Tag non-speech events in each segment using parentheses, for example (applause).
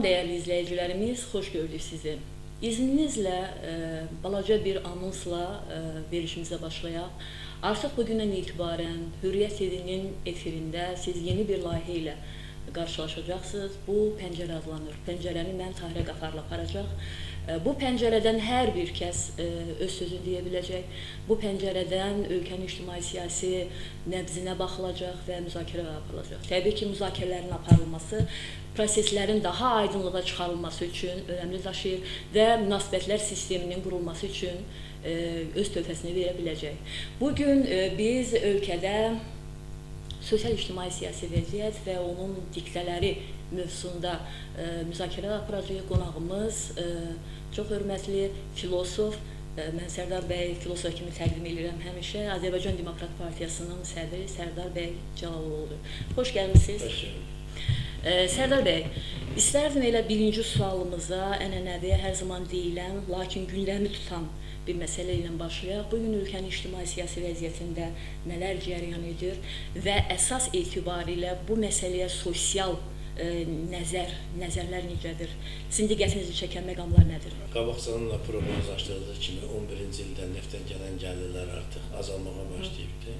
Salam dəyərli izləyicilərimiz, xoş gördük sizi. İzninizlə ə, balaca bir anonsla ə, verilişimizə başlayaq. Artıq bu gündən etibarən Hürriyyət TV-nin efirində siz yeni bir layihə ilə qarşılaşacaqsınız. Bu pəncərə adlanır. Pəncərəni mən Tahirə Qafarla aparacaq. Bu pəncərədən hər bir kəs öz sözünü deyə biləcək. Bu pəncərədən ölkənin ictimai-siyasi nəbzinə baxılacaq və müzakirə aparılacaq. Təbii ki, müzakirələrin aparılması proseslərin daha aydınlığa çıxarılması üçün önəmli daşıyır və münasibətlər sisteminin qurulması üçün öz töhfəsini verə biləcək. Bu gün biz ölkədə sosial-ictimai siyasi vəziyyət və onun diktələri mövzusunda ə, müzakirə aparacağıq. Qonağımız ə, çox hörmətli filosof ə, Mən Sərdar bəy filosof kimi təqdim edirəm həmişə. Azərbaycan Demokrat Partiyasının sədri Sərdar bəy Cəlaloğludur. Xoş gəlmisiniz. Xoş gəlmisiniz. Sərdar bəy, istərdim elə birinci sualımıza ənənəvi hər zaman deyilən, lakin gündəmi tutan bir məsələ ilə başlayaq. Bu gün ölkənin ictimai-siyasi vəziyyətində nələr cərəyan edir və əsas etibarilə bu məsələyə sosial nəzər, nəzərlər necədir? Sizin diqqətinizi çəkən məqamlar nədir? Qabaqcanla proqnozlaşdırıldığı kimi 11-ci ildə neftdən gələn gəlirlər artıq azalmağa başlayıbdı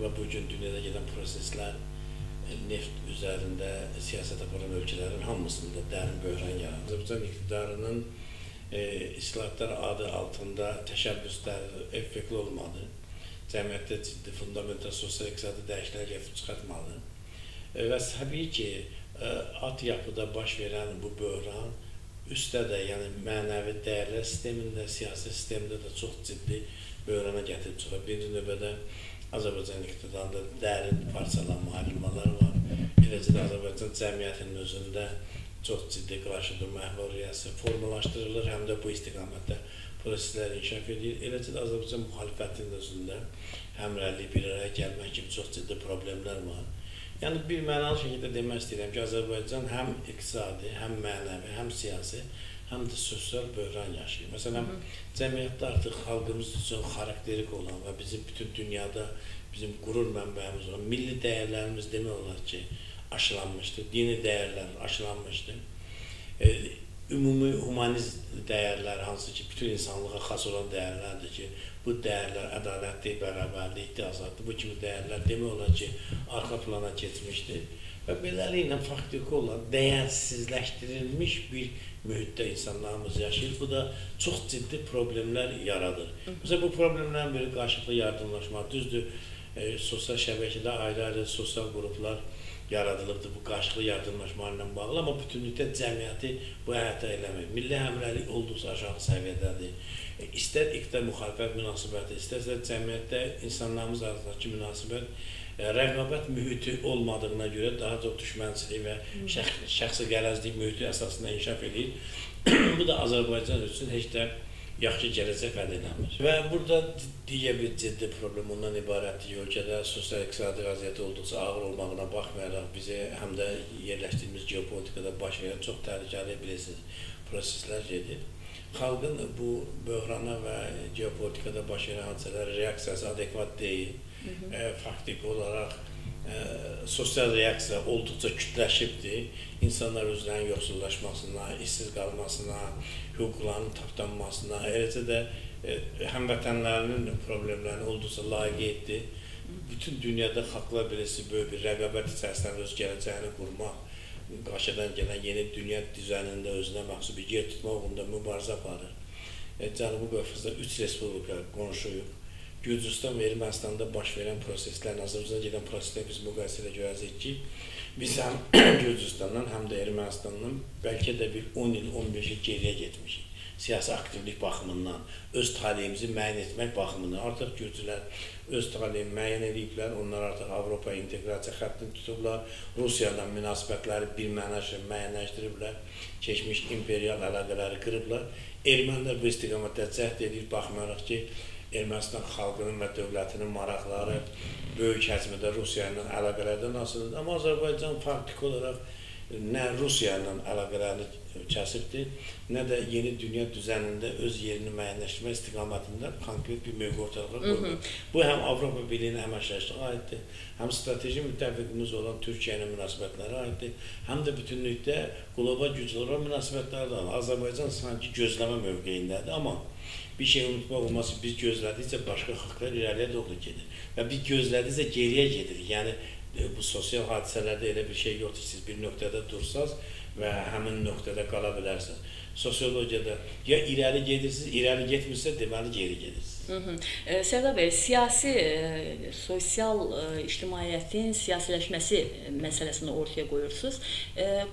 və bu gün dünyada gedən proseslər neft üzərində siyasət aparan ölkələrin hamısında dərin böhran yaradır. Azərbaycan iqtidarının e, islahatlar adı altında təşəbbüsləri effektli olmadı. Cəmiyyətdə ciddi fundamental sosial-iqtisadi dəyişikliklər gətirib çıxartmalı. E, və təbii ki, e, at yapıda baş verən bu böhran üstə də, yəni mənəvi dəyərlər sistemində, siyasi sistemdə də çox ciddi böhrana gətirib çıxır. Birinci növbədə Azərbaycan iqtidarında dərin parçalanma, ayrılmalar var. Eləcə də Azərbaycan cəmiyyətinin özündə çox ciddi qarşıdurma əhval-ruhiyyəsi formalaşdırılır, həm də bu istiqamətdə proseslər inkişaf edir. Eləcə də Azərbaycan müxalifətinin özündə həmrəylik, bir araya gəlmək kimi çox ciddi problemlər var. Yəni bir mənalı şəkildə demək istəyirəm ki, Azərbaycan həm iqtisadi, həm mənəvi, həm siyasi həm də sosial böhran yaşayır. Məsələn, cəmiyyətdə artıq xalqımız üçün xarakterik olan və bizim bütün dünyada bizim qürur mənbəyimiz olan milli dəyərlərimiz demək olar ki, aşılanmışdır. Dini dəyərlər aşılanmışdır. E, ümumi humanist dəyərlər hansı ki, bütün insanlığa xas olan dəyərlərdir ki, bu dəyərlər ədalətli, bərabərlik, azadlıq, bu kimi dəyərlər demək olar ki, arxa plana keçmişdir və beləliklə faktiki olan dəyərsizləşdirilmiş bir mühitdə insanlarımız yaşayır. Bu da çox ciddi problemlər yaradır. Məsələn, bu problemlərin biri qarşılıqlı yardımlaşma. Düzdür, e, sosial şəbəkədə ayrı-ayrı sosial qruplar yaradılıbdır bu qarşılıqlı yardımlaşma ilə bağlı, amma bütünlükdə cəmiyyəti bu həyata eləmir. Milli həmrəylik olduqca aşağı səviyyədədir. E, istər iqtidar müxalifət münasibəti, istərsə cəmiyyətdə insanlarımız arasındakı münasibət e, rəqabət mühiti olmadığına görə daha çox düşmənçilik və şəx şəxsi qərəzlik mühiti əsasında inkişaf edir. (clears throat) bu da Azərbaycan üçün heç də yaxşı gələcək vəd eləmir. Və burada digər bir ciddi problem ondan ibarətdir ki, ölkədə sosial-iqtisadi vəziyyəti olduqca ağır olmağına baxmayaraq bizə həm də yerləşdiyimiz geopolitikada baş verən çox təhlükəli bilirsiniz proseslər gedir. Xalqın bu böhrana və geopolitikada baş verən hadisələrə reaksiyası adekvat deyil. Hı -hı. E, faktiki olaraq ə, sosial reaksiya olduqca kütləşibdir. İnsanlar özlərinin yoxsullaşmasına, işsiz qalmasına, hüquqlarının tapdanmasına, eləcə də ə, həmvətənlərinin problemlərini olduqca laqeyddir. Bütün dünyada xalqlar birisi böyük bir rəqabət içərisində öz gələcəyini qurmaq, qarşıdan gələn yeni dünya düzənində özünə məxsus bir yer tutmaq uğrunda mübarizə aparır. E, Cənubi Qafqazda 3 respublika qonşuyuq Gürcüstan və Ermənistanda baş verən proseslərlə Azərbaycana gedən prosesləri biz müqayisədə görəcəyik ki, biz həm (clears throat) Gürcüstandan, həm də Ermənistandan bəlkə də bir 10 il, 15 il geriyə getmişik. Siyasi aktivlik baxımından, öz taleyimizi müəyyən etmək baxımından artıq Gürcülər öz taleyini müəyyən ediblər, onlar artıq Avropa inteqrasiya xəttini tutublar, Rusiya ilə münasibətləri bir mənaşə müəyyənləşdiriblər, keçmiş imperial əlaqələri qırıblar. Ermənilər bu istiqamətdə cəhd edir, baxmayaraq ki, Ermənistan xalqının və dövlətinin maraqları böyük həcmdə Rusiya ilə əlaqələrdən asılıdır. Amma Azərbaycan faktiki olaraq nə Rusiya ilə əlaqələrini kəsibdir, nə də yeni dünya düzənində öz yerini müəyyənləşdirmə istiqamətində konkret bir mövqe ortalığa qoyur. Bu həm Avropa Birliyinin əməkdaşlığına aiddir, həm strateji müttəfiqimiz olan Türkiyə ilə münasibətlərə aiddir, həm də bütünlükdə qlobal güclərə münasibətlərdən Azərbaycan sanki gözləmə mövqeyindədir, amma bir şey unutmaq olmaz ki, biz gözlədikcə başqa xalqlar irəliyə doğru gedir və biz gözlədikcə geriyə gedirik. Yəni bu sosial hadisələrdə elə bir şey yoxdur ki, siz bir nöqtədə dursaz və həmin nöqtədə qala bilərsiniz. Sosiologiyada ya irəli gedirsiniz, irəli getmirsə, deməli geri gedirsiniz. Sərdar bəy, siyasi, sosial ictimaiyyətin siyasiləşməsi məsələsini ortaya qoyursunuz.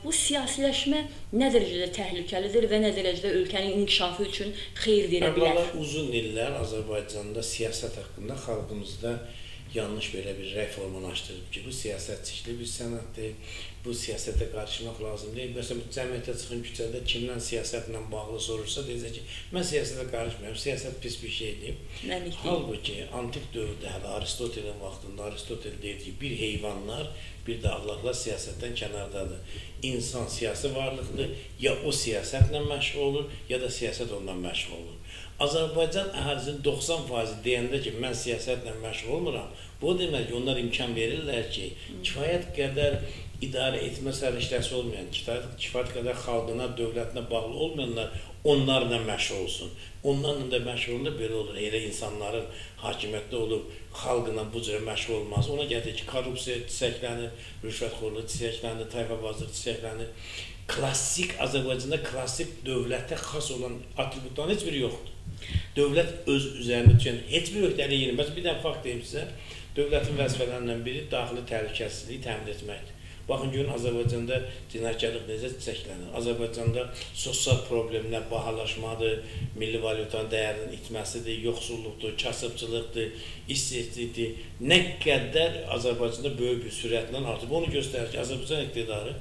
Bu siyasiləşmə nə dərəcədə təhlükəlidir və nə dərəcədə ölkənin inkişafı üçün xeyir verə bilər? Əvvəla uzun illər Azərbaycanda siyasət haqqında xalqımızda yanlış belə bir rəy formalaşdırıb ki, bu siyasətçilikli bir sənətdir, bu siyasətə qarışmaq lazım deyil. Məsələn, cəmiyyətə çıxın küçədə kimdən siyasətlə bağlı soruşsa, deyəcək ki, mən siyasətə qarışmıram, siyasət pis bir şeydir. Halbuki, antik dövrdə hələ Aristotelin vaxtında Aristotel deyir ki, bir heyvanlar, bir də Allahlar siyasətdən kənardadır. İnsan siyasi varlıqdır, ya o siyasətlə məşğul olur, ya da siyasət ondan məşğul olur. Azərbaycan əhalisinin 90% deyəndə ki, mən siyasətlə məşğul olmuram, bu demək ki, onlar imkan verirlər ki, kifayət qədər idarə etmə səriştəsi olmayan, kifayət, qədər xalqına, dövlətinə bağlı olmayanlar onlarla məşğul olsun. Onlarla da məşğul olanda belə olur. Elə insanların hakimiyyətdə olub xalqla bu cür məşğul olması ona gətirir ki, korrupsiya çiçəklənir, rüşvətxorluq çiçəklənir, tayfabazlıq çiçəklənir. Klassik Azərbaycanda klassik dövlətə xas olan atributların heç biri yoxdur. Dövlət öz üzərində düşən heç bir öhdəliyi yenilməz. Bir dənə fakt deyim sizə. Dövlətin vəzifələrindən biri daxili təhlükəsizliyi təmin etməkdir. Baxın görün Azərbaycanda cinayətkarlıq necə çiçəklənir. Azərbaycanda sosial problemlər bahalaşmadır, milli valyutanın dəyərinin itməsidir, yoxsulluqdur, kasıbçılıqdır, işsizlikdir. Nə qədər Azərbaycanda böyük bir sürətlə artıb. Onu göstərir ki, Azərbaycan iqtidarı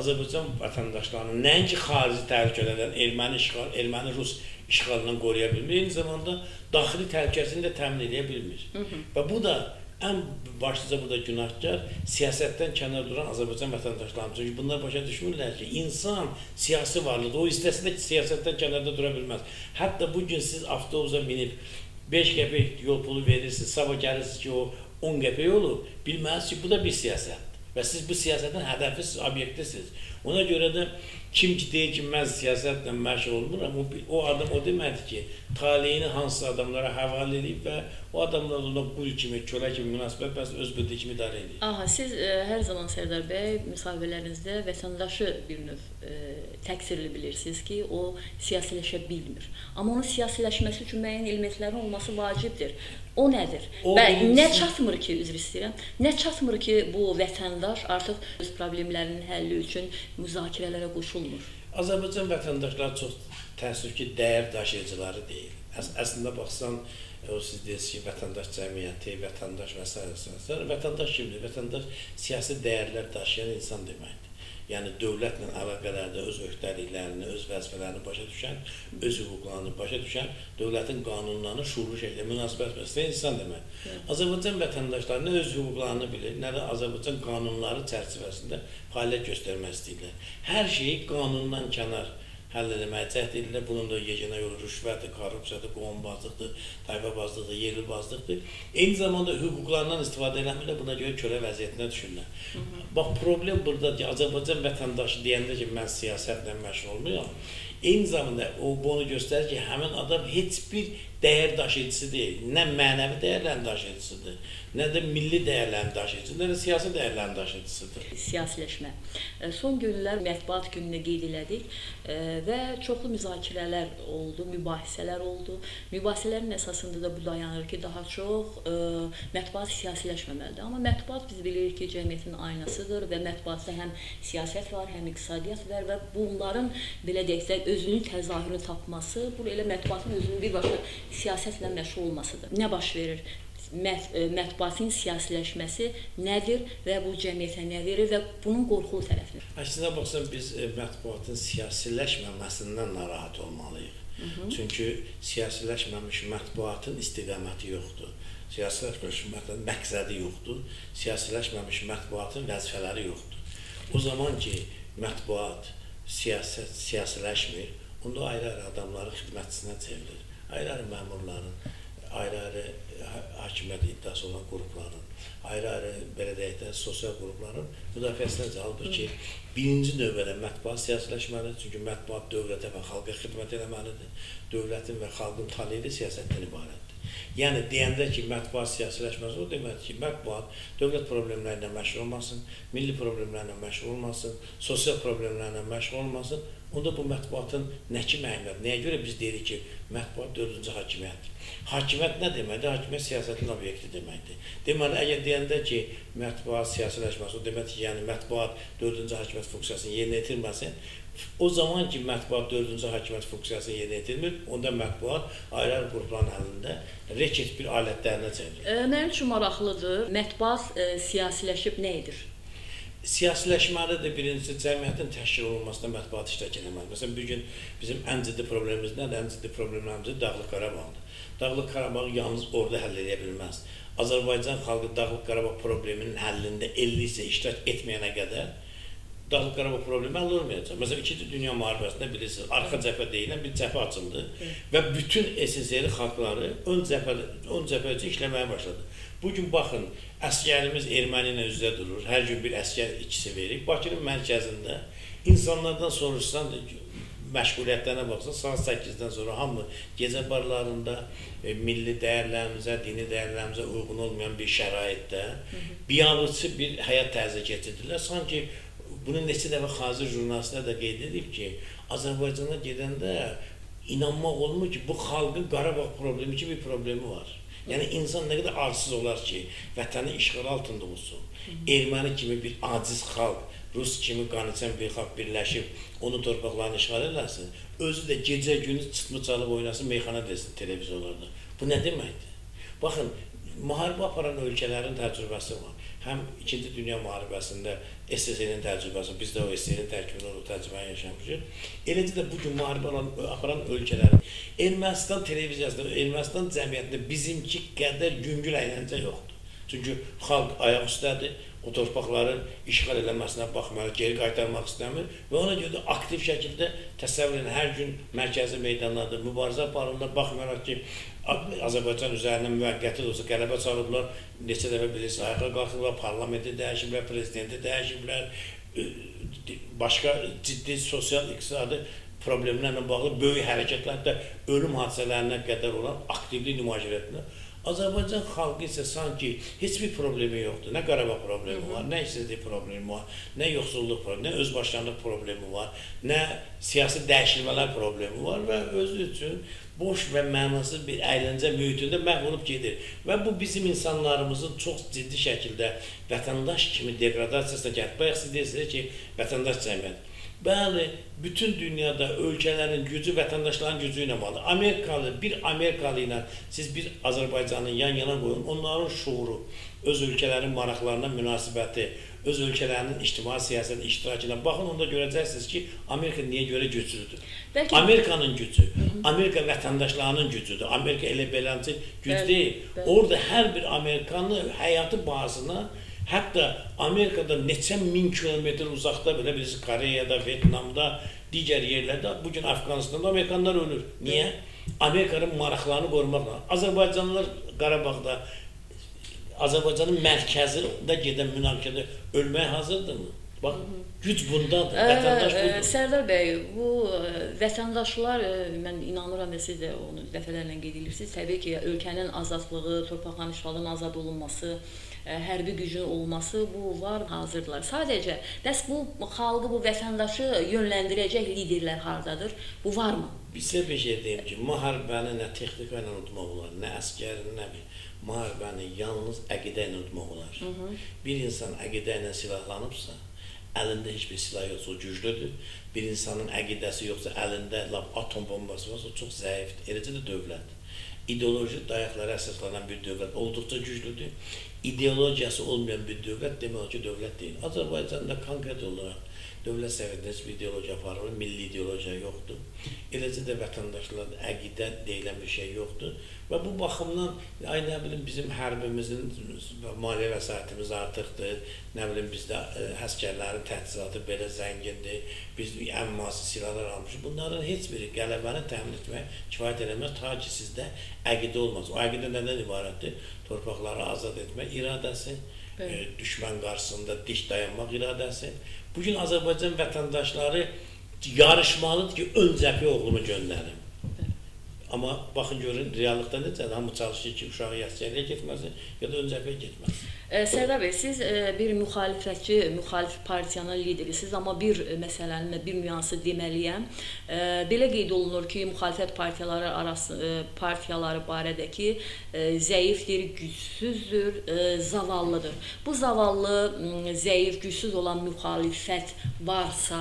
Azərbaycan vətəndaşlarının nəinki xarici təhlükələrdən erməni işğal, erməni rus işğalından qoruya bilmir, eyni zamanda daxili təhlükəsini də təmin edə bilmir. Hı -hı. Və bu da ən başlıca burada günahkar siyasətdən kənar duran Azərbaycan vətəndaşlarımız. Çünki bunlar başa düşmürlər ki, insan siyasi varlıqdır. O istəsə də siyasətdən kənarda dura bilməz. Hətta bu gün siz avtobusa minib 5 qəpik yol pulu verirsiniz, sabah gəlirsiniz ki, o 10 qəpik olub, bilməlisiniz ki, bu da bir siyasət. Və siz bu siyasətin hədəfisiz, obyektisiniz. Ona görə də kim ki deyir ki, mən siyasətlə məşğul olmuram, o, o adam o deməkdir ki, taleyini hansı adamlara həvalə edib və o adamlar ona qul kimi, kölə kimi münasibət bəs öz bildiyi kimi idarə edir. Aha, siz ə, e, hər zaman Sərdar bəy müsahibələrinizdə vətəndaşı bir növ ə, e, təqsirli bilirsiniz ki, o siyasiləşə bilmir. Amma onun siyasiləşməsi üçün müəyyən elementlərin olması vacibdir. O nədir? O, və o, nə çatmır ki, üzr istəyirəm, nə çatmır ki, bu vətəndaş artıq öz problemlərinin həlli üçün müzakirələrə qoşulmur? Azərbaycan vətəndaşları çox təəssüf ki, dəyər daşıyıcıları deyil. Əs əslində baxsan, o siz deyirsiniz ki, vətəndaş cəmiyyəti, vətəndaş və s. Vətəndaş kimdir? Vətəndaş siyasi dəyərlər daşıyan insan deməkdir yəni dövlətlə əlaqələrdə öz öhdəliklərini, öz vəzifələrini başa düşən, öz hüquqlarını başa düşən, dövlətin qanunlarını şuurlu şəkildə münasibət bəsləyən insan demək. Azərbaycan vətəndaşları nə öz hüquqlarını bilir, nə də Azərbaycan qanunları çərçivəsində fəaliyyət göstərmək istəyirlər. Hər şeyi qanundan kənar həll eləməyə cəhd edirlər. Bunun da yeganə yolu rüşvətdir, korrupsiyadır, qohumbazlıqdır, tayfabazlıqdır, yerlibazlıqdır. Eyni zamanda hüquqlarından istifadə eləmirlər, buna görə kölə vəziyyətinə düşürlər. Hı -hı. Bax, problem buradadır ki, Azərbaycan vətəndaşı deyəndə ki, mən siyasətlə məşğul olmuram, eyni zamanda o bunu göstərir ki, həmin adam heç bir dəyər daşıyıcısı deyil. Nə mənəvi dəyərlərin daşıyıcısıdır, nə də milli dəyərlərin daşıyıcısıdır, nə də siyasi dəyərlərin daşıyıcısıdır. Siyasiləşmə. E, son günlər mətbuat gününü qeyd elədik e, və çoxlu müzakirələr oldu, mübahisələr oldu. Mübahisələrin əsasında da bu dayanır ki, daha çox e, mətbuat siyasiləşməməlidir. Amma mətbuat biz bilirik ki, cəmiyyətin aynasıdır və mətbuatda həm siyasət var, həm iqtisadiyyat var və bunların belə deyək də özünün təzahürünü tapması, bu elə mətbuatın özünün birbaşa siyasətlə məşğul olmasıdır. Nə baş verir? E, mətbuatın siyasiləşməsi nədir və bu cəmiyyətə nə verir və bunun qorxulu tərəfini? Əksinə baxsan biz e, mətbuatın siyasiləşməməsindən narahat olmalıyıq. Hı -hı. Çünki siyasiləşməmiş mətbuatın istiqaməti yoxdur. Siyasiləşməmiş mətbuatın məqsədi yoxdur. Siyasiləşməmiş mətbuatın vəzifələri yoxdur. O zaman ki, mətbuat, siyasət siyasiləşmir, onda ayrı-ayrı adamların xidmətçisinə çevrilir. Ayrı-ayrı məmurların, ayrı-ayrı hakimiyyət iddiası olan qrupların, ayrı-ayrı belə deyək də sosial qrupların müdafiəsinə cəlb ki, birinci növbədə mətbuat siyasiləşməlidir. Çünki mətbuat dövlətə və xalqa xidmət etməlidir. Dövlətin və xalqın taleyi siyasətdən ibarətdir. Yəni deyəndə ki, mətbuat siyasiləşməz, o deməkdir ki, mətbuat dövlət problemləri ilə məşğul olmasın, milli problemlərlə məşğul olmasın, sosial problemlərlə məşğul olmasın. Onda bu mətbuatın nə kimi əhəmiyyəti? Nəyə görə biz deyirik ki, mətbuat dördüncü hakimiyyətdir? Hakimiyyət nə deməkdir? Hakimiyyət siyasətin obyekti deməkdir. Deməli, əgər deyəndə ki, mətbuat siyasiləşməz, o deməkdir ki, yəni mətbuat dördüncü hakimiyyət funksiyasını yerinə yetirməsin, O zaman ki, mətbuat dördüncü hakimiyyət funksiyasını yerinə yetirmir, onda mətbuat ayrı-ayrı qrupların əlində reket bir alətlərinə çevrilir. Mənim üçün maraqlıdır. Mətbuat e, siyasiləşib nə edir? Siyasiləşməlidir birincisi cəmiyyətin təşkil olunmasında mətbuat iştirak etməlidir. Məsələn, bu gün bizim ən ciddi problemimiz nədir? Ən ciddi problemlərimiz Dağlıq Qarabağdır. Dağlıq Qarabağ yalnız orada həll edə bilməz. Azərbaycan xalqı Dağlıq Qarabağ probleminin həllində 50 isə iştirak etməyənə qədər Dağlıq Qarabağ problemi həll olmayacaq. Məsələn, İkinci Dünya müharibəsində bilirsiniz, arxa cəbhə deyilən bir cəbhə açıldı və bütün SSR xalqları ön cəbhə ön cəbhə üçün işləməyə başladı. Bu gün baxın, əskərimiz erməni ilə üzə durur. Hər gün bir əskər ikisi verir. Bakının mərkəzində insanlardan soruşsan məşğuliyyətlərinə baxsan, saat 8-dən sonra hamı gecə barlarında e, milli dəyərlərimizə, dini dəyərlərimizə uyğun olmayan bir şəraitdə biabırçı bir həyat tərzi keçirdirlər. Sanki bunu neçə dəfə xarici jurnalistlər də qeyd edib ki, Azərbaycana gedəndə inanmaq olmur ki, bu xalqın Qarabağ problemi kimi bir problemi var. Yəni insan nə qədər arsız olar ki, vətəni işğal altında olsun. Erməni kimi bir aciz xalq, Rus kimi qanıçan bir xalq birləşib onun torpaqlarını işğal eləsin. Özü də gecə-gündüz çıtmı çalıb oynasın, meyxana desin televizorlarda. Bu nə deməkdir? Baxın, müharibə aparan ölkələrin təcrübəsi var həm İkinci Dünya müharibəsində SSR-nin təcrübəsi, biz də o SSR-nin tərkibində o təcrübəni yaşamışıq. Eləcə də bu gün müharibə aparan ölkələrin Ermənistan televiziyasında, Ermənistan cəmiyyətində bizimki qədər yüngül əyləncə yoxdur. Çünki xalq ayaq üstədir, o torpaqların işğal eləməsinə baxmayaraq geri qaytarmaq istəmir və ona görə də aktiv şəkildə təsəvvür edin, hər gün mərkəzi meydanlarda mübarizə aparırlar, baxmayaraq ki, Azərbaycan üzərinə müvəqqəti olsa qələbə çalıblar, neçə dəfə bilirsiniz, ayağa qalxıblar, parlamenti dəyişiblər, prezidenti dəyişiblər, başqa ciddi sosial, iqtisadi problemlərlə bağlı böyük hərəkətlərdə ölüm hadisələrinə qədər olan aktivlik nümayiş etdilər. Azərbaycan xalqı isə sanki heç bir problemi yoxdur. Nə Qarabağ problemi var, nə işsizlik problemi var, nə yoxsulluq problemi, nə özbaşınalıq problemi var, nə siyasi dəyişilmələr problemi var və özü üçün boş və mənasız bir əyləncə mühitində məhv olub gedir. Və bu bizim insanlarımızın çox ciddi şəkildə vətəndaş kimi degradasiyasına gətirib. Bayaq siz deyirsiniz ki, vətəndaş cəmiyyət. Bəli, bütün dünyada ölkələrin gücü vətəndaşların gücü ilə bağlıdır. Amerikalı, bir Amerikalı ilə siz bir Azərbaycanı yan-yana qoyun, onların şuuru, öz ölkələrin maraqlarına münasibəti, öz ölkələrinin ictimai siyasət iştirakına baxın, onda görəcəksiniz ki, Amerika niyə görə güclüdür. Bəlkə... Amerikanın gücü, Amerika vətəndaşlarının gücüdür. Amerika elə beləncə güc bəli, deyil. Bəli. Orada hər bir Amerikanlı həyatı bahasına Hətta Amerikada neçə min kilometr uzaqda belə bilirsiniz, Koreyada, Vyetnamda, digər yerlərdə, bu gün Afqanistanda Amerikanlar ölür. Niyə? Amerikanın maraqlarını qorumaqla. Azərbaycanlılar Qarabağda Azərbaycanın mərkəzində gedən münaqişədə ölməyə hazırdırmı? Bax, güc bundadır, vətəndaş budur. Sərdar bəy, bu vətəndaşlar, mən inanıram və siz də onu dəfələrlə qeyd edirsiniz. Təbii ki, ölkənin azadlığı, torpaqların işğaldan azad olunması, hərbi gücün olması bu var, hazırdılar. Sadəcə bəs bu xalqı, bu vətəndaşı yönləndirəcək liderlər hardadır? Bu varmı? Bizə bir şey deyim ki, müharibəni nə texnika ilə unutmaq olar, nə əskərin, nə bir müharibəni yalnız əqidə ilə unutmaq olar. Hı -hı. Bir insan əqidə ilə silahlanıbsa, əlində heç bir silah yoxsa o güclüdür. Bir insanın əqidəsi yoxsa əlində lap atom bombası varsa o çox zəifdir. Eləcə də dövlət. İdeoloji dayaqlara əsaslanan bir dövlət olduqca güclüdür. İdeologiyası olmayan bir dövlət demək ki, dövlət deyil. Azərbaycanda konkret olaraq dövlət səviyyəsində heç bir ideologiya aparılır, milli ideologiya yoxdur. Eləcə də vətəndaşlarda əqidə deyilən bir şey yoxdur. Və bu baxımdan ay nə bilim bizim hərbimizin maliyyə vəsaitimiz artıqdır. Nə bilim bizdə ə, əsgərlərin təchizatı belə zəngindir. Biz ən müasir silahlar almışıq. Bunların heç biri qələbəni təmin etməyə kifayət eləməz ta ki sizdə əqidə olmaz. O əqidə nədən ibarətdir? Torpaqları azad etmək iradəsi, ə, düşmən qarşısında dik dayanmaq iradəsi. Bu gün Azərbaycan vətəndaşları yarışmalıdır ki, ön cəbhə oğlumu göndərim. Amma baxın görün, reallıqda necədir? Hamı çalışır ki, uşağı əsgərliyə getməsin ya da ön cəbhəyə getməsin. Sərdar bəy, siz e, bir müxalifətçi, müxalif partiyanın liderisiniz, amma bir e, məsələni, bir nüansı deməliyəm. Belə qeyd olunur ki, müxalifət partiyaları arası e, partiyaları barədəki zəifdir, gücsüzdür, zavallıdır. Bu zavallı, zəif, gücsüz olan müxalifət varsa,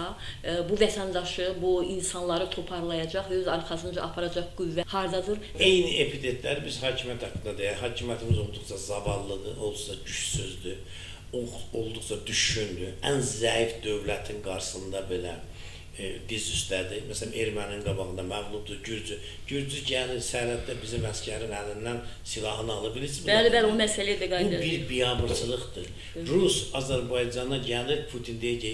bu vətəndaşı, bu insanları toparlayacaq öz arxasınca aparacaq qüvvə hardadır? Eyni epitetləri biz hakimiyyət haqqında deyək. Hakimiyyətimiz olduqca zavallıdır, olsa gücsüzdür, ol- olduqca düşündür. Ən zəif dövlətin qarşısında belə e, diz üstədir. Məsələn, erməninin qabağında məğlubdur, Gürcü. Gürcü gəlir sərhəddə bizim əskərin əlindən silahını alır. Bilirsiniz? Bəli, bəli, o məsələyə də Bu qayıdırıq. bir biabırçılıqdır. Rus Azərbaycana gəlir, Putin deyir ki,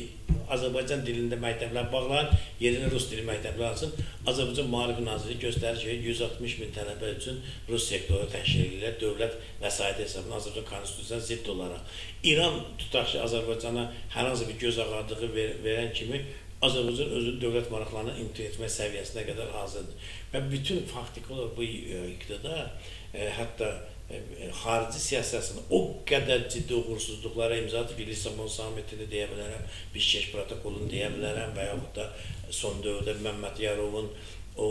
Azərbaycan dilində məktəblər bağlayın, yerinə rus dili məktəblər alsın. Azərbaycan Maarif Nazirliyi göstərir ki, 160 min tələbə üçün rus sektoru təşkil edirlər, dövlət vəsaiti hesabına Azərbaycan konstitusiyasına zidd olaraq. İran tutaq ki, Azərbaycana hər hansı bir göz ağardığı ver, verən kimi Azərbaycan özünün dövlət maraqlarını imtina etmə səviyyəsinə qədər hazırdır. Və bütün faktiki olaraq bu e, iqtidar e, hətta e, xarici siyasətində o qədər ciddi uğursuzluqlara imza atıb ki, Lissabon sammitini deyə bilərəm, Bişkek protokolunu deyə bilərəm və yaxud da son dövrdə Məmməd Yarovun o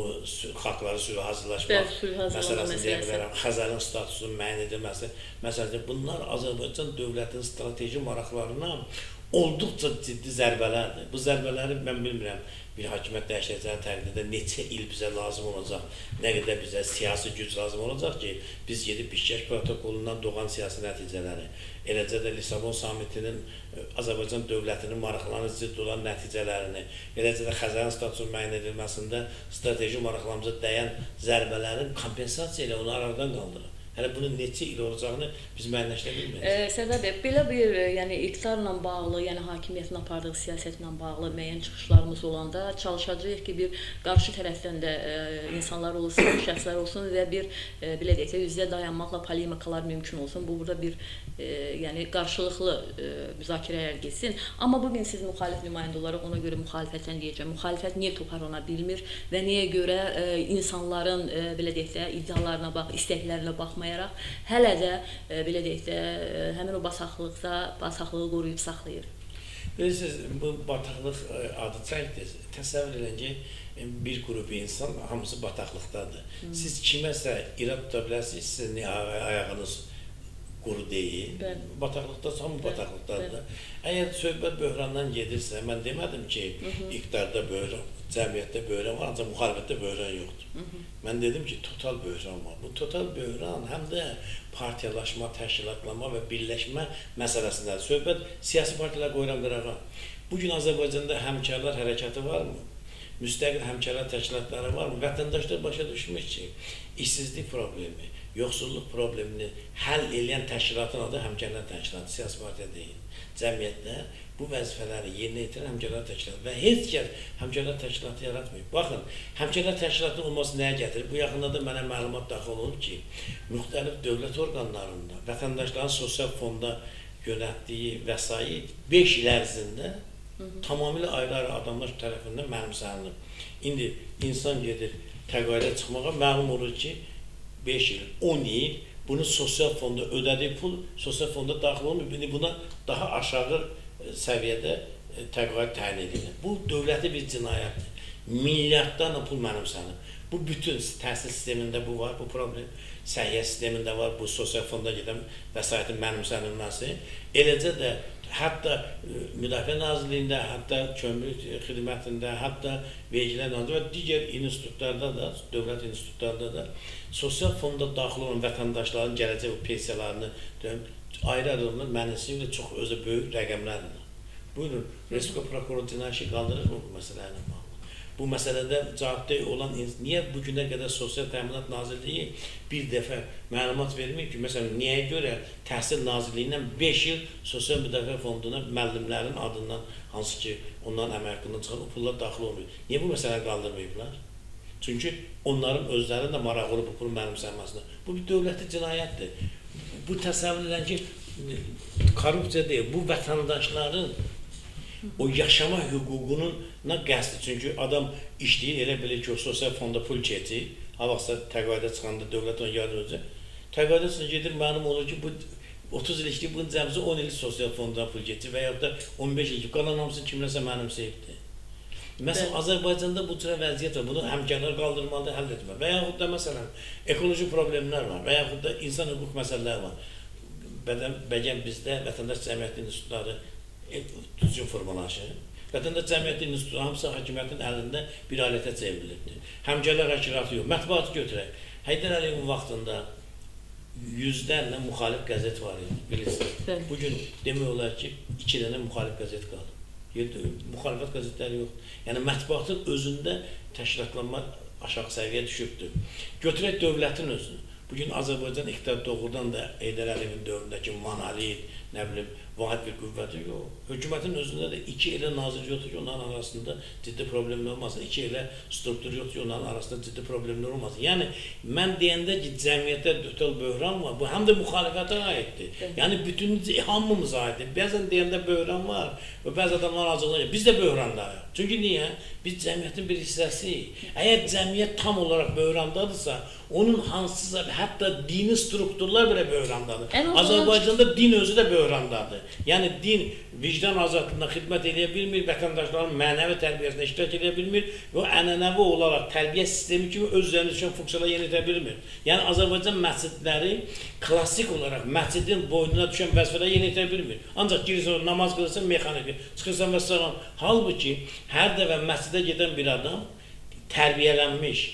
xalqları sülh hazırlaşmaq məsələsini deyə bilərəm. Xəzərin statusunun müəyyən edilməsi məsələsi. Bunlar Azərbaycan dövlətinin strateji maraqlarına olduqca ciddi zərbələrdir. Bu zərbələri mən bilmirəm bir hakimiyyət dəyişəcəyi təqdirdə neçə il bizə lazım olacaq, nə qədər bizə siyasi güc lazım olacaq ki, biz gedib Bişkek protokolundan doğan siyasi nəticələri, eləcə də Lissabon sammitinin e, Azərbaycan dövlətinin maraqlarına zidd olan nəticələrini, eləcə də Xəzərin statusunun müəyyən edilməsində strateji maraqlarımıza dəyən zərbələrin kompensasiya ilə onu aradan qaldırır. Hələ bunun neçə il olacağını biz müəyyənləşdirə bilmirik. E, Sərdar bəy, belə bir yəni iqtidarla bağlı, yəni hakimiyyətin apardığı siyasətlə bağlı müəyyən çıxışlarımız olanda çalışacağıq ki, bir qarşı tərəfdən də e, insanlar olsun, (coughs) şəxslər olsun və bir e, belə deyək də üzdə dayanmaqla polemikalar mümkün olsun. Bu burada bir e, yəni qarşılıqlı e, müzakirələr getsin. Amma bu gün siz müxalif nümayəndə olaraq ona görə müxalifətdən deyəcəm. Müxalifət niyə toparlana bilmir və niyə görə e, insanların e, belə deyək də iddialarına bax, istəklərinə baxmayaraq hələ də e, belə deyək də e, həmin o basaqlıqda basaqlığı qoruyub saxlayır. Bilirsiniz, bu bataqlıq e, adı çəkdir. Təsəvvür edin ki, e, bir qrup insan hamısı bataqlıqdadır. Siz kiməsə irad tuta bilərsiniz, sizin ay- ayağınız quru deyil. Bəli. Bataqlıqda hamı Bəli, bataqlıqdadır. Əgər söhbət böhrandan gedirsə, mən demədim ki, iqtidarda böhran, cəmiyyətdə böhran var, ancaq müxalifətdə böhran yoxdur. Mən dedim ki, total böhran var. Bu total böhran həm də partiyalaşma, təşkilatlama və birləşmə məsələsindədir. Söhbət siyasi partiyalar qoyuram qırağa. Bu gün Azərbaycanda həmkarlar hərəkatı varmı? Müstəqil həmkarlar təşkilatları varmı? Vətəndaşlar başa düşmür ki, işsizlik problemi, yoxsulluq problemini həll edən təşkilatın adı həmkarlar təşkilatı, siyasi partiya deyil. Cəmiyyətdə bu vəzifələri yerinə yetirən həmkarlar təşkilatı və heç kəs həmkarlar təşkilatı yaratmayıb. Baxın, həmkarlar təşkilatı olması nəyə gətirir? Bu yaxınlarda mənə məlumat daxil olub ki, müxtəlif dövlət orqanlarında vətəndaşların sosial fonda yönətdiyi vəsait 5 il ərzində tamamilə ayrı-ayrı adamlar tərəfindən mənimsənilib. İndi insan gedir təqaüdə çıxmağa, məlum olur ki, 5 il, 10 il bunu sosial fonda ödədiyi pul sosial fonda daxil olmur. İndi buna daha aşağı e, səviyyədə e, təqaüd təyin edilir. Bu dövləti bir cinayətdir. Milyardlarla pul mənimsənir. Bu bütün təhsil sistemində bu var, bu problem. Səhiyyə sistemində var, bu sosial fonda gedən vəsaitin mənimsənilməsi. Eləcə də hətta e, Müdafiə Nazirliyində, hətta kömrük xidmətində, hətta vergilər nazirliyində və digər institutlarda da, dövlət institutlarında da sosial fonda daxil olan vətəndaşların gələcək pensiyalarını deyim, ayrı-ayrı mənisilə çox özü böyük rəqəmlərdir. Buyurun, Respublika prokuroru cinayət işi qaldırırmı bu məsələ ilə bağlı? Bu məsələdə cavabdeh olan niyə bu günə qədər Sosial Təminat Nazirliyi bir dəfə məlumat vermir ki, məsələn, niyə görə Təhsil Nazirliyindən 5 il Sosial Müdafiə Fonduna müəllimlərin adından hansı ki, onların əmək haqqından çıxan o pullar daxil olmuyor. Niyə bu məsələni qaldırmayıblar? Çünki onların özlərinin də marağı olub bu pulun mənimsənməsinə. Bu bir dövləti cinayətdir. Bu təsəvvür edən ki, korrupsiya deyil, bu vətəndaşların o yaşama hüquqununa qəsdi. Çünki adam işləyir, elə bilir ki, o sosial fonda pul keçir. Ha vaxtsa təqaüdə çıxanda dövlət ona yardım edəcək. Təqaüdə çıxanda gedir, mənim olur ki, bu 30 il işləyib, bunun cəmsi 10 il sosial fondan pul keçir və yaxud da 15 il ki, qalan hamısını kimləsə mənimsəyibdir. Məsələn. Azərbaycanda bu cür vəziyyət var. Bunu həmkarlar qaldırmalıdır, həll etməli. Və yaxud da məsələn, ekoloji problemlər var və yaxud da insan hüquq məsələləri var. Bədən, bəgən bizdə vətəndaş cəmiyyəti institutları düzgün formalaşır. Vətəndaş cəmiyyəti institutu hamısı hakimiyyətin əlində bir alətə çevrilibdir. Həmgərlər həkiratı yox. Mətbuatı götürək. Heydər Əliyevin vaxtında yüzlərlə müxalif qəzet var idi, bilirsiniz. Bu gün demək olar ki, iki dənə müxalif qəzet qalıb. Müxalifət qəzetləri yoxdur. Yəni mətbuatın özündə təşkilatlanma aşağı səviyyə düşübdür. Götürək dövlətin özünü. Bu gün Azərbaycan iqtisad doğrudan da Heydər Əliyevin dövründəki monolit, nə bilim, vahid bir qüvvəti yox. Hökumətin özündə də iki elə nazir yoxdur ki, onların arasında ciddi problemlər olmasın. İki elə struktur yoxdur ki, onların arasında ciddi problemlər olmasın. Yəni mən deyəndə ki, cəmiyyətdə total böhran var, bu həm də müxalifətə aiddir. Yəni bütün hamımıza aiddir. Bəzən deyəndə böhran var və bəzi adamlar acıqlanır. Biz də böhrandayıq. Çünki niyə? Biz cəmiyyətin bir hissəsiyik. Əgər cəmiyyət tam olaraq böhrandadırsa, onun hansısa hətta dini strukturlar belə böhrandadır. Azərbaycanda din özü də böhrandadır. Yəni din vicdan azadlığına xidmət edə bilmir, vətəndaşların mənəvi tərbiyəsində iştirak edə bilmir və ənənəvi olaraq tərbiyə sistemi kimi öz üzərində düşən funksiyalar yetirə bilmir. Yəni Azərbaycan məscidləri klassik olaraq məscidin boynuna düşən vəzifələri yetirə bilmir. Ancaq girirsən namaz qılırsan mexanik, çıxırsan və salam. Halbuki hər dəfə məscidə gedən bir adam tərbiyələnmiş,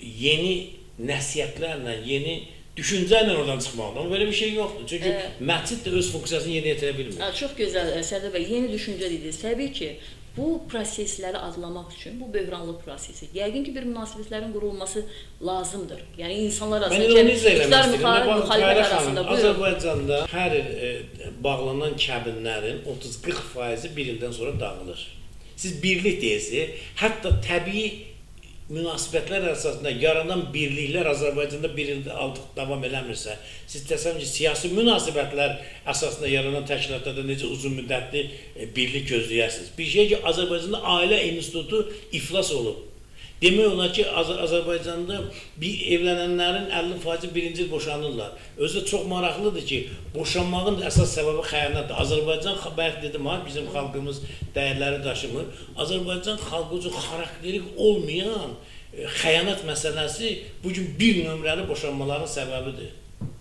yeni nəsihətlərlə, yeni düşüncə ilə oradan çıxmalıdır. Amma belə bir şey yoxdur. Çünki ə, məscid də öz funksiyasını yerinə yetirə bilmir. Ə, çox gözəl Sərdar bəy, yeni düşüncə dediniz. Təbii ki, bu prosesləri adlamaq üçün bu böhranlı prosesi. Yəqin ki, bir münasibətlərin qurulması lazımdır. Yəni insanlar arasında iqtidar müxalifət arasında buyurun. Azərbaycanda hər e, bağlanan kəbinlərin 30-40% bir ildən sonra dağılır. Siz birlik deyirsiniz, hətta təbii münasibətlər əsasında yaranan birliklər Azərbaycanda bir ildə aldıq davam eləmirsə, siz təsəvvür ki, siyasi münasibətlər əsasında yaranan təşkilatlarda necə uzun müddətli e, birlik gözləyərsiniz? Bir şey ki, Azərbaycanda ailə institutu iflas olub. Demək olar ki, Az Azərbaycanda bir evlənənlərin 50% birinci boşanırlar. Özü çox maraqlıdır ki, boşanmağın əsas səbəbi xəyanətdir. Azərbaycan bayaq dedim ha, bizim xalqımız dəyərləri daşımır. Azərbaycan xalqı üçün xarakterik olmayan e, xəyanət məsələsi bu gün bir nömrəli boşanmaların səbəbidir.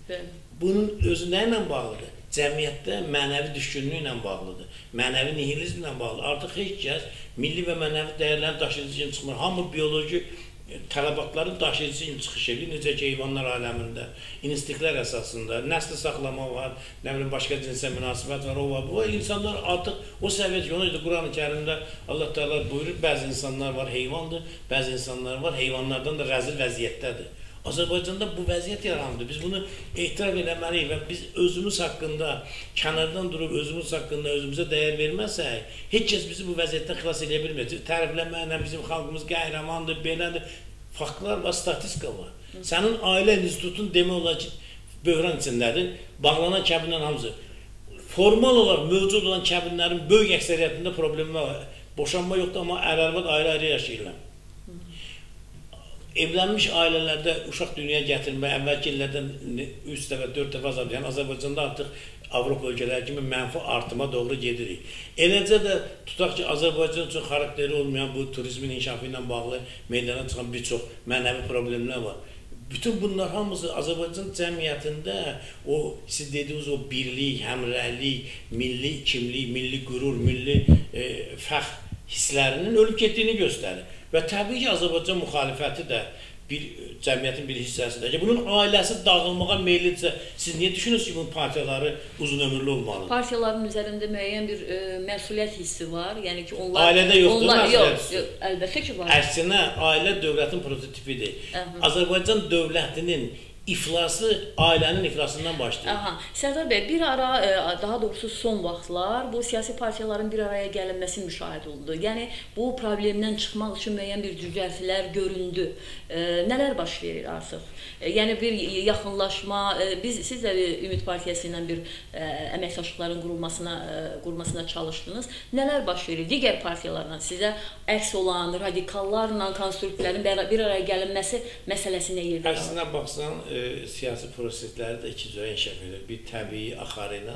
Bəli. Bunun özü nə ilə bağlıdır? Cəmiyyətdə mənəvi düşkünlüklə bağlıdır. Mənəvi nihilizmlə bağlı. Artıq heç kəs milli və mənəvi dəyərlərin daşıyıcısı kimi çıxmır. Hamı bioloji e, tələbatların daşıyıcısı kimi çıxış edir. Necə ki, heyvanlar aləmində, instinktlər əsasında, nəsli saxlama var, nə bilim, başqa cinsə münasibət var, o var, bu. İnsanlar artıq o səviyyət, ona görə Quran-ı kərimdə Allah Teala buyurur, bəzi insanlar var, heyvandır, bəzi insanlar var, heyvanlardan da rəzil vəziyyətdədir. Azərbaycanda bu vəziyyət yarandı. Biz bunu etiraf eləməliyik və biz özümüz haqqında kənardan durub özümüz haqqında özümüzə dəyər verməsək, heç kəs bizi bu vəziyyətdən xilas edə bilməyəcək. Tərifləməklə bizim xalqımız qəhrəmandır, belədir. Faktlar var, statistika var. Sənin ailə institutun demək olar ki, böhran içindədir. Bağlanan kəbinlərin hamısı formal olaraq mövcud olan kəbinlərin böyük əksəriyyətində problem var. Boşanma yoxdur, amma ər-arvad ayrı-ayrı yaşayırlar evlənmiş ailələrdə uşaq dünyaya gətirmə əvvəlki illərdən 3 dəfə, 4 dəfə azaldı. Yəni Azərbaycanda artıq Avropa ölkələri kimi mənfi artıma doğru gedirik. Eləcə də tutaq ki, Azərbaycan üçün xarakteri olmayan bu turizmin inkişafı ilə bağlı meydana çıxan bir çox mənəvi problemlər var. Bütün bunlar hamısı Azərbaycan cəmiyyətində o siz dediyiniz o birlik, həmrəylik, milli kimlik, milli qürur, milli e, fəxr hisslərinin ölüb getdiyini göstərir. Və təbii ki, Azərbaycan müxalifəti də bir cəmiyyətin bir hissəsidir. Bunun ailəsi dağılmağa meyllidirsə, siz niyə düşünürsünüz ki, bunun partiyaları uzun ömürlü olmalıdır? Partiyaların üzərində müəyyən bir e, məsuliyyət hissi var. Yəni ki, onlar Ailədə yoxdur onlar, məsuliyyət yox, yox, əlbəttə ki, var. Əksinə, ailə dövlətin prototipidir. Aha. Azərbaycan dövlətinin iflası ailənin iflasından başlayır. Aha, Sərdar bəy, bir ara e, daha doğrusu son vaxtlar bu siyasi partiyaların bir araya gəlinməsi müşahidə olundu. Yəni bu problemdən çıxmaq üçün müəyyən bir düzəltilər göründü. E, nələr baş verir artıq? E, yəni bir yaxınlaşma, biz siz də Ümid Partiyası ilə bir əməkdaşlıqların qurulmasına qurmasına çalışdınız. Nələr baş verir? Digər partiyalarla sizə əks olan radikallarla konstruktivlərin bir araya gəlinməsi məsələsi nə yerdə? Əksinə baxsan, e, siyasi prosesləri də iki cürə inkişaf edir. Bir təbii axarı ilə,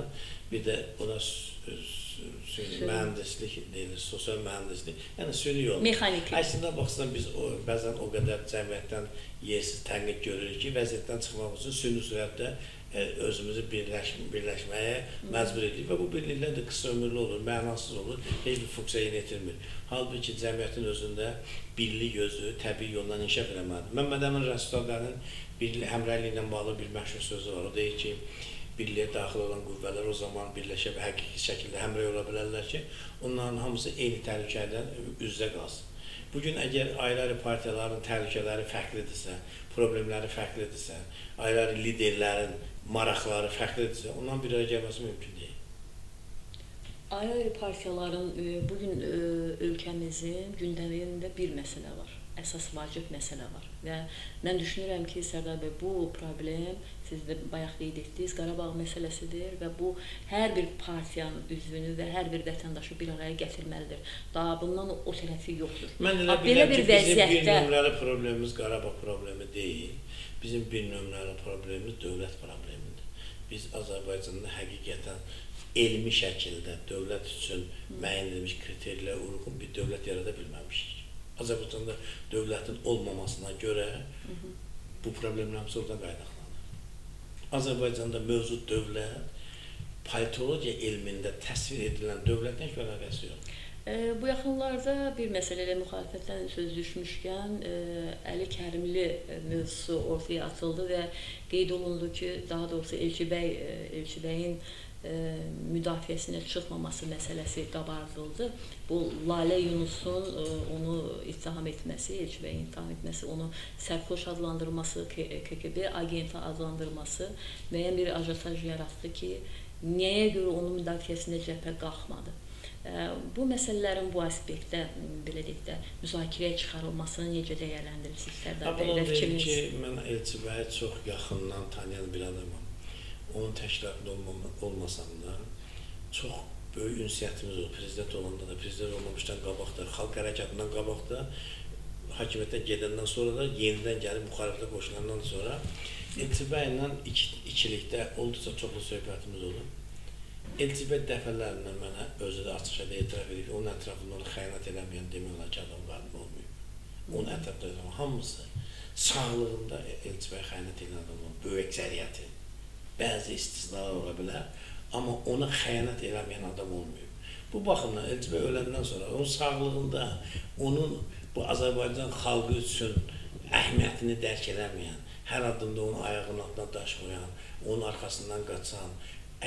bir də ona süni Süni. mühəndislik deyilir, sosial mühəndislik, yəni süni yol. Mexaniki. Əslində baxsan biz o bəzən o qədər cəmiyyətdən yersiz tənqid görürük ki, vəziyyətdən çıxmaq üçün süni surətdə e, özümüzü birləş birləşməyə məcbur edirik və bu birliklər də qısa ömürlü olur, mənasız olur, heç bir funksiya yetirmir. Halbuki cəmiyyətin özündə birlik özü təbii yolla inkişaf eləməlidir. Məmməd Əmin Rəsulzadənin birlik həmrəylik ilə bağlı bir məşhur sözü var. O deyir ki, birliyə daxil olan qüvvələr o zaman birləşə və həqiqi şəkildə həmrəy ola bilərlər ki, onların hamısı eyni təhlükədən üz-üzə qalsın. Bu gün əgər ayrı-ayrı partiyaların təhlükələri fərqlidirsə, problemləri fərqlidirsə, ayrı-ayrı liderlərin maraqları fərqlidirsə, ondan bir araya gəlməsi mümkün deyil. Ayrı-ayrı partiyaların e, bu gün e, ölkəmizin gündəmində bir məsələ var. Əsas vacib məsələ var. Və mən düşünürəm ki, Sərdar bəy, bu problem siz də bayaq qeyd etdiniz, Qarabağ məsələsidir və bu hər bir partiyanın üzvünü və hər bir vətəndaşı bir araya gətirməlidir. Daha bundan o tərəfi yoxdur. Mən elə bilirəm ki, bizim bir nömrəli problemimiz Qarabağ problemi deyil. Bizim bir nömrəli problemimiz dövlət problemidir. Biz Azərbaycanda həqiqətən elmi şəkildə dövlət üçün müəyyən edilmiş kriterlərə uyğun bir dövlət yarada bilməmişik. Azərbaycanda dövlətin olmamasına görə bu problemlər hamısı oradan qaynaqlanır. Azərbaycanda mövcud dövlət politologiya elmində təsvir edilən dövlətlə heç bir əlaqəsi yoxdur. Bu yaxınlarda bir məsələ ilə müxalifətdən söz düşmüşkən e, Əli Kərimli e, mövzusu ortaya atıldı və qeyd olundu ki, daha doğrusu Elçibəy e, Elçibəyin e, müdafiəsinə çıxmaması məsələsi qabardıldı. Bu Lalə Yunusun onu ittiham etməsi, Elçibəyin ittiham etməsi, onu sərxoş adlandırması, KGB agenti adlandırması müəyyən bir ajotaj yaratdı ki, nəyə görə onun müdafiəsinə cəbhə qalxmadı. Bu məsələlərin bu aspektdə belə deyək də müzakirəyə çıxarılmasını necə dəyərləndirirsiniz Sərdar bəy Ablam deyim ki, mən Elçibəyi çox yaxından tanıyan bir adamam. Onun təşkilatında olmasam da çox böyük ünsiyyətimiz oldu. Prezident olanda da, prezident olmamışdan qabaq da, xalq hərəkatından qabaq da, hakimiyyətə gedəndən sonra da yenidən gəlib müxalifətə qoşulandan sonra Elçibə ilə iki, ikilikdə olduqca çoxlu söhbətimiz olub. Elçibə dəfələrlə mənə özü də açıq şəkildə etiraf edib ki, onun ətrafında onu xəyanət eləməyən demək olar ki, adam qalib olmayıb. Onun ətrafında olan hamısı sağlığında Elçibə xəyanət edən adam olub, böyük əksəriyyəti. Bəzi istisnalar ola bilər, amma ona xəyanət eləməyən adam olmayıb. Bu baxımdan Elçibə öləndən sonra onun sağlığında, onun bu Azərbaycan xalqı üçün əhəmiyyətini dərk eləməyən, hər addımda onun ayağının altına daş qoyan, onun arxasından qaçan,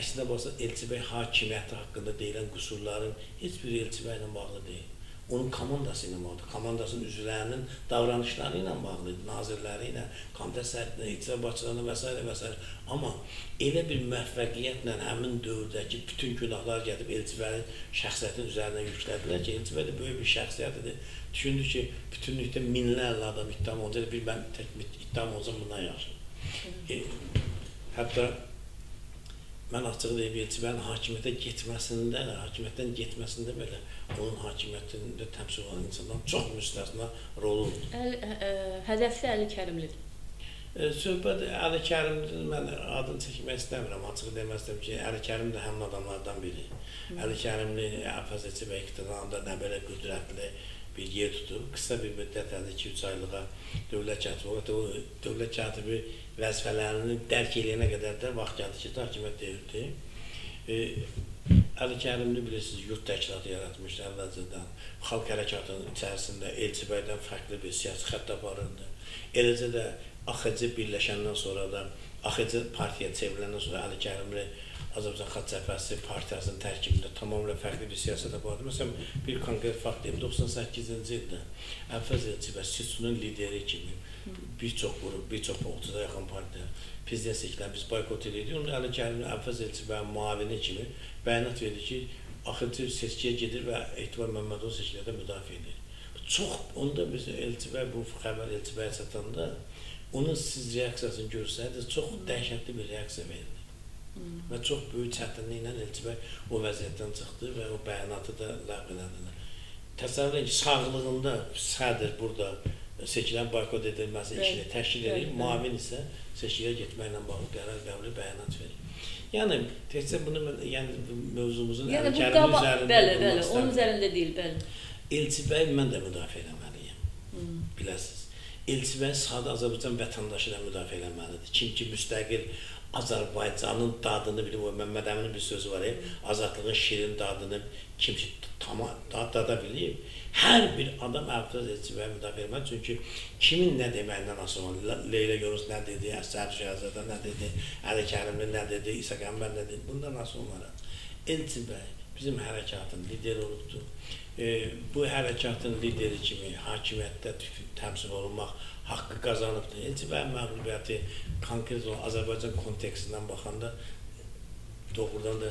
əslində baxsa Elçibəy hakimiyyəti haqqında deyilən qüsurların heç biri Elçibəy ilə bağlı deyil. Onun komandası ilə bağlıdır. Komandasının üzvlərinin davranışları ilə bağlıdır, nazirləri ilə, komitə sədrinə, icra başçılarına və s. və s. Amma elə bir müvəffəqiyyətlə həmin dövrdəki bütün günahlar gəlib Elçibəyin şəxsiyyətinin üzərinə yüklədilər ki, Elçibəy də böyük bir şəxsiyyətdir. Düşündü ki, bütünlükdə minlərlə adam ittiham olacaq, bir mən tək ittiham olsam bundan yaxşı. E, hətta mən açıq deyib Elçibənin hakimiyyətə getməsində, hakimiyyətdən getməsində belə onun hakimiyyətində təmsil olan insanların çox müstəsna rolu ə, hədəfdə Əli Kərimlidir. E, Söhbət Əli Kərimdir, mən adını çəkmək istəmirəm, açıq istəyirəm ki, Əli Kərim də həmin adamlardan biri. Əli Kərimli Əfəzəçi və iqtidarında nə belə qüdrətli bir yer tutub, qısa bir müddət əli 2-3 aylığa dövlət katibi, o dövlət katibi vəzifələrini dərk eləyənə qədər də vaxt gəldi ki, hakimiyyət deyildi. E, Əli Kərimli bilirsiniz, yurt təşkilatı yaratmışdı əvvəlcədən. Xalq hərəkatının içərisində Elçibəydən fərqli bir siyasi xətt aparırdı. Eləcə də AXC birləşəndən sonra da AXC partiya çevriləndən sonra Əli Kərimli Azərbaycan Xalq Cəbhəsi partiyasının tərkibində tamamilə fərqli bir siyasət apardı. Məsələn, bir konkret fakt deyim, 98-ci ildə Əfəz Elçibə Sisunun lideri kimi bir çox qrup, bir çox 30-a yaxın partiya prezident seçkilərini biz boykot edirdik. Onun Əli Kərimli Əfəz Elçibə müavini kimi bəyanat verdi ki, axıncı seçkiyə gedir və Etibar Məmmədov seçkilərdə müdafiə edir. Çox, onda biz Elçibə bu xəbər Elçibəyə çatanda onun siz reaksiyasını görsəydiniz, çox dəhşətli bir reaksiya verdi. Hmm. Və çox böyük çətinliklə Elçibə o vəziyyətdən çıxdı və o bəyanatı da ləğv elədilər. Təsəvvür edin ki, sağlığında sədr burada seçkilərin boykot edilməsi işini təşkil edir, müavin isə seçkiyə getməklə bağlı qərar qəbuli bəyanat verir. Yəni təkcə bunu mən yəni mövzumuzun yəni, qaba, üzərində bəli, bəli, onun üzərində deyil, bəli. Elçibəy mən də müdafiə etməliyəm. Hmm. Biləsiniz. Elçibəy sadə Azərbaycan vətəndaşı da müdafiə etməlidir. Kim ki müstəqil Azərbaycanın dadını bilir. O Məmməd Əminin bir sözü var, azadlığın şirin dadını kim ki tamam dada bilir. Hər bir adam əfraz etsin və müdafiə etməli. Çünki kimin nə deməyindən asılı olur. Leyla Yunus nə dedi, Əsər Şəhzədə nə dedi, Əli Kərimli nə dedi, İsa Qəmbər nə dedi. Bundan asılı olaraq Elçi bəy bizim hərəkatın lideri olubdur. E, bu hərəkatın lideri kimi hakimiyyətdə təmsil olunmaq haqqı qazanıbdır. Elçi bəy məğlubiyyəti konkret olaraq Azərbaycan kontekstindən baxanda doğrudan da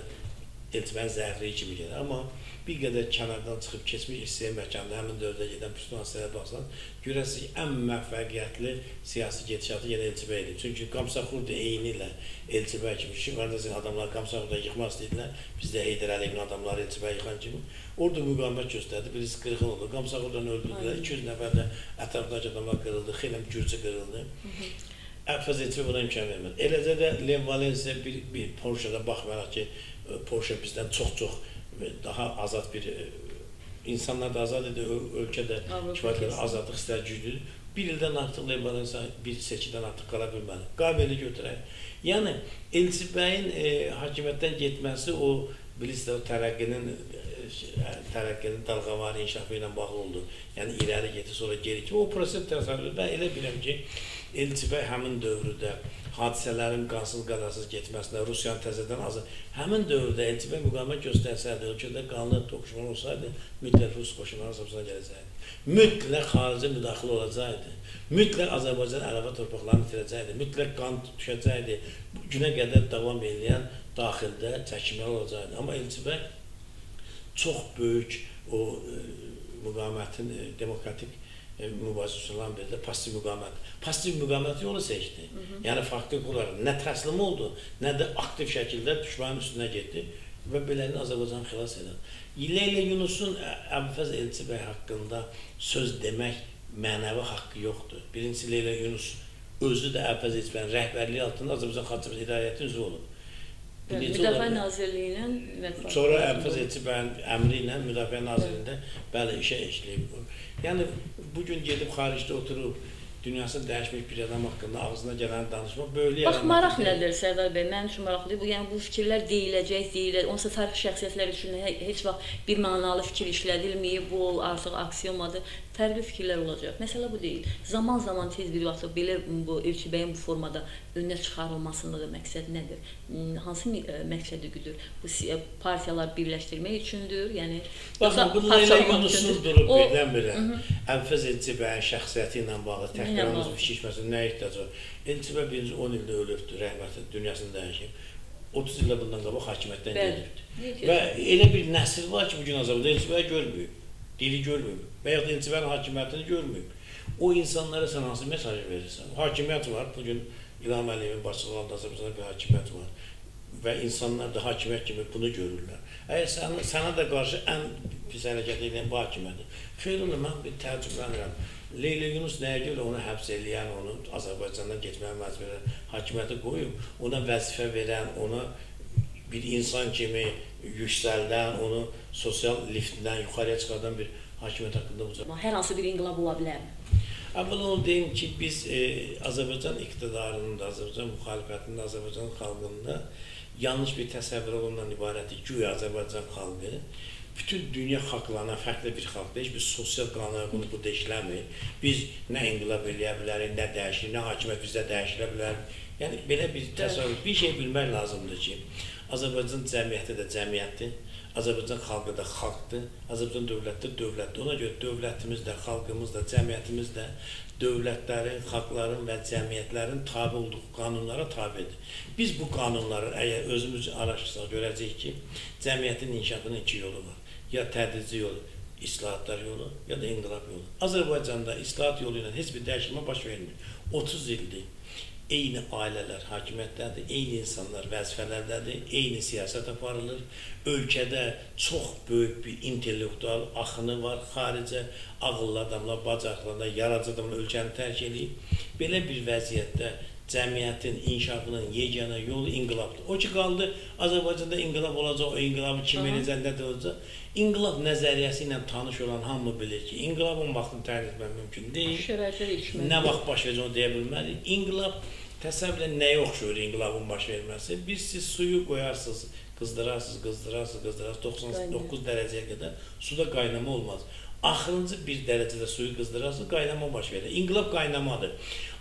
elçimənin zərrliyi kimi gəlir. Amma bir qədər kənardan çıxıb keçmiş İSM məkanında həmin dövrdə gedən bütün hadisələrə baxsan, görəsiz ki, ən müvəffəqiyyətli siyasi gedişatı yenə Elçibə idi. Çünki Qamsaxurda eyni ilə Elçibə kimi, Şiqardasın adamlar Qamsaxurda yıxmaq istədilər. Biz də Heydər Əliyevin adamları Elçibə yıxan kimi. Orada müqavimət göstərdi. Birisi qırğın oldu. Qamsaxurdan öldürdülər. 200 nəfər də ətrafdakı adamlar qırıldı. Xeyli gürcü qırıldı. Əfəz etmə buna imkan vermədi. Eləcə də Lev Valensiya bir, bir Porsche-da baxmayaraq ki, Porsche bizdən çox-çox daha azad bir e, insanlar da azad idi, ölkədə kifayət qədər azadlıq istər güclüdür. Bir ildən artıq Lebanon bir seçkidən artıq qala bilmədi. Qabili götürək. Yəni Elçi bəyin e, hakimiyyətdən getməsi o bilirsiniz o tərəqqinin e, tərəqqinin dalğavar inkişafı ilə bağlı oldu. Yəni irəli getdi, sonra geri kimi o proses təsəvvür mən elə bilirəm ki, Elçi bəy həmin dövrdə hadisələrin qansız qadasız getməsinə, Rusiyanın təzədən azı. Həmin dövrdə LTB müqavimət göstərsəydi, ölkədə qanlı toqquşma olsaydı, mütləq Rus qoşunları Azərbaycana gələcəkdi. Mütləq xarici müdaxilə olacaqdı. Mütləq Azərbaycan əlavə torpaqlarını itirəcəkdi. Mütləq qan düşəcəkdi. Bu günə qədər davam edən daxildə çəkmələr olacaqdı. Amma LTB çox böyük o e, müqavimətin e, demokratik e, mübarizə üsullarından biri də passiv müqavimət. Passiv müqavimət yolu seçdi. Hı -hı. Yəni faktiki olaraq nə təslim oldu, nə də aktiv şəkildə düşmənin üstünə getdi və beləliklə Azərbaycan xilas edir. Leyla Yunusun Əbfəz Elçi bəy haqqında söz demək mənəvi haqqı yoxdur. Birincisi Leyla Yunus özü də Əbfəz Elçi bəyin rəhbərliyi altında Azərbaycan Xalq Cəbhəsi İdarəyyətinin üzvü olub. Müdafiə Nazirliyinin sonra Əbfəz Elçi bəyin əmri ilə Müdafiə Nazirliyində bəli işə işləyib. Yəni bu gün gedib xaricdə oturub dünyasını dəyişmiş bir adam haqqında ağzına gələni danışmaq böyük Bax maraq nədir Sərdar bəy? Mənim üçün maraqlıdır. Bu yəni bu fikirlər deyiləcək, deyiləcək. Onsa tarix şəxsiyyətlər üçün heç vaxt bir mənalı fikir işlədilməyib. Bu artıq aksiomadır fərqli fikirlər olacaq. Məsələ bu deyil. Zaman-zaman tez bir vaxt belə bu Elçibəyin bu formada önünə çıxarılmasının məqsədi nədir? Hmm, hansı e, məqsədi güdür? Bu partiyalar birləşdirmək üçündür, yəni Baxın, bununla elə Yunusuz durub birdən-birə Əlfəz Elçibəyin şəxsiyyəti ilə bağlı təkrarımız bir şişməsin, nə ehtiyac var? Elçibə birinci 10 ildə ölübdür, rəhmətli, dünyasını dəyişib. 30 ildə bundan qabaq hakimiyyətdən gedibdir. Və elə bir nəsil var ki, bugün Azərbaycan Elçibəyi görməyib dili görməyib və ya da İlçibənin hakimiyyətini görməyib. O insanlara sən hansı mesaj verirsən? Hakimiyyət var, bugün İlham Əliyevin başçılığında Azərbaycanda bir hakimiyyət var və insanlar da hakimiyyət kimi bunu görürlər. Əgər sən, sənə də qarşı ən pis hərəkət edən bu hakimiyyətdir. Xeyr ola, mən bir təəccüblənirəm. Leyla Yunus nəyə görə onu həbs eləyən, onu Azərbaycandan getməyə məcbur edən hakimiyyəti qoyub, ona vəzifə verən, ona bir insan kimi yüksəldən, onu sosial liftdən yuxarıya çıxardan bir hakimiyyət haqqında olacaq. Hər hansı bir inqilab ola bilərmi? Əvvəla onu deyim ki, biz e, Azərbaycan iqtidarının da, Azərbaycan müxalifətinin də, Azərbaycan xalqının da yanlış bir təsəvvür ondan ibarətdir. Güya Azərbaycan xalqı bütün dünya xalqlarına fərqli bir xalqdır. Heç bir sosial qanuna bunu burada işləmir. Biz nə inqilab eləyə bilərik, nə dəyişir, nə hakimiyyət bizdə dəyişilə bilər. Yəni belə bir təsəvvür, bir şey bilmək lazımdır ki, Azərbaycan cəmiyyəti də cəmiyyətdir. Azərbaycan xalqı da xalqdır, Azərbaycan dövləti də dövlətdir. Ona görə dövlətimiz də, xalqımız da, cəmiyyətimiz də dövlətlərin, xalqların və cəmiyyətlərin tabe olduğu qanunlara tabedir. Biz bu qanunları əgər özümüz araşdırsaq görəcəyik ki, cəmiyyətin inkişafının iki yolu var. Ya tədrici yolu, islahatlar yolu, ya da inqilab yolu. Azərbaycanda islahat yolu ilə heç bir dəyişmə baş vermir. 30 ildir eyni ailələr hakimiyyətdədir, eyni insanlar vəzifələrdədir, eyni siyasət aparılır. Ölkədə çox böyük bir intellektual axını var, xaricə ağıllı adamlar, bacarıqlı adamlar, yaradıcı adamlar ölkəni tərk edir. Belə bir vəziyyətdə cəmiyyətin inkişafının yeganə yolu inqilabdır. O ki qaldı Azərbaycanda inqilab olacaq, o inqilabı kim eləyəcək, nə olacaq? İnqilab nəzəriyyəsi ilə tanış olan hamı bilir ki, inqilabın vaxtını təyin etmək mümkün deyil. Şəraitlər ilişməlidir. Nə vaxt baş verəcək onu deyə bilmərik. İnqilab təsəvvür edin nəyə oxşuyur inqilabın baş verməsi? Bir siz suyu qoyarsınız, qızdırarsınız, qızdırarsınız, qızdırarsınız 99 dərəcəyə qədər suda qaynama olmaz. Axırıncı bir dərəcədə suyu qızdırarsınız, qaynama baş verir. İnqilab qaynamadır.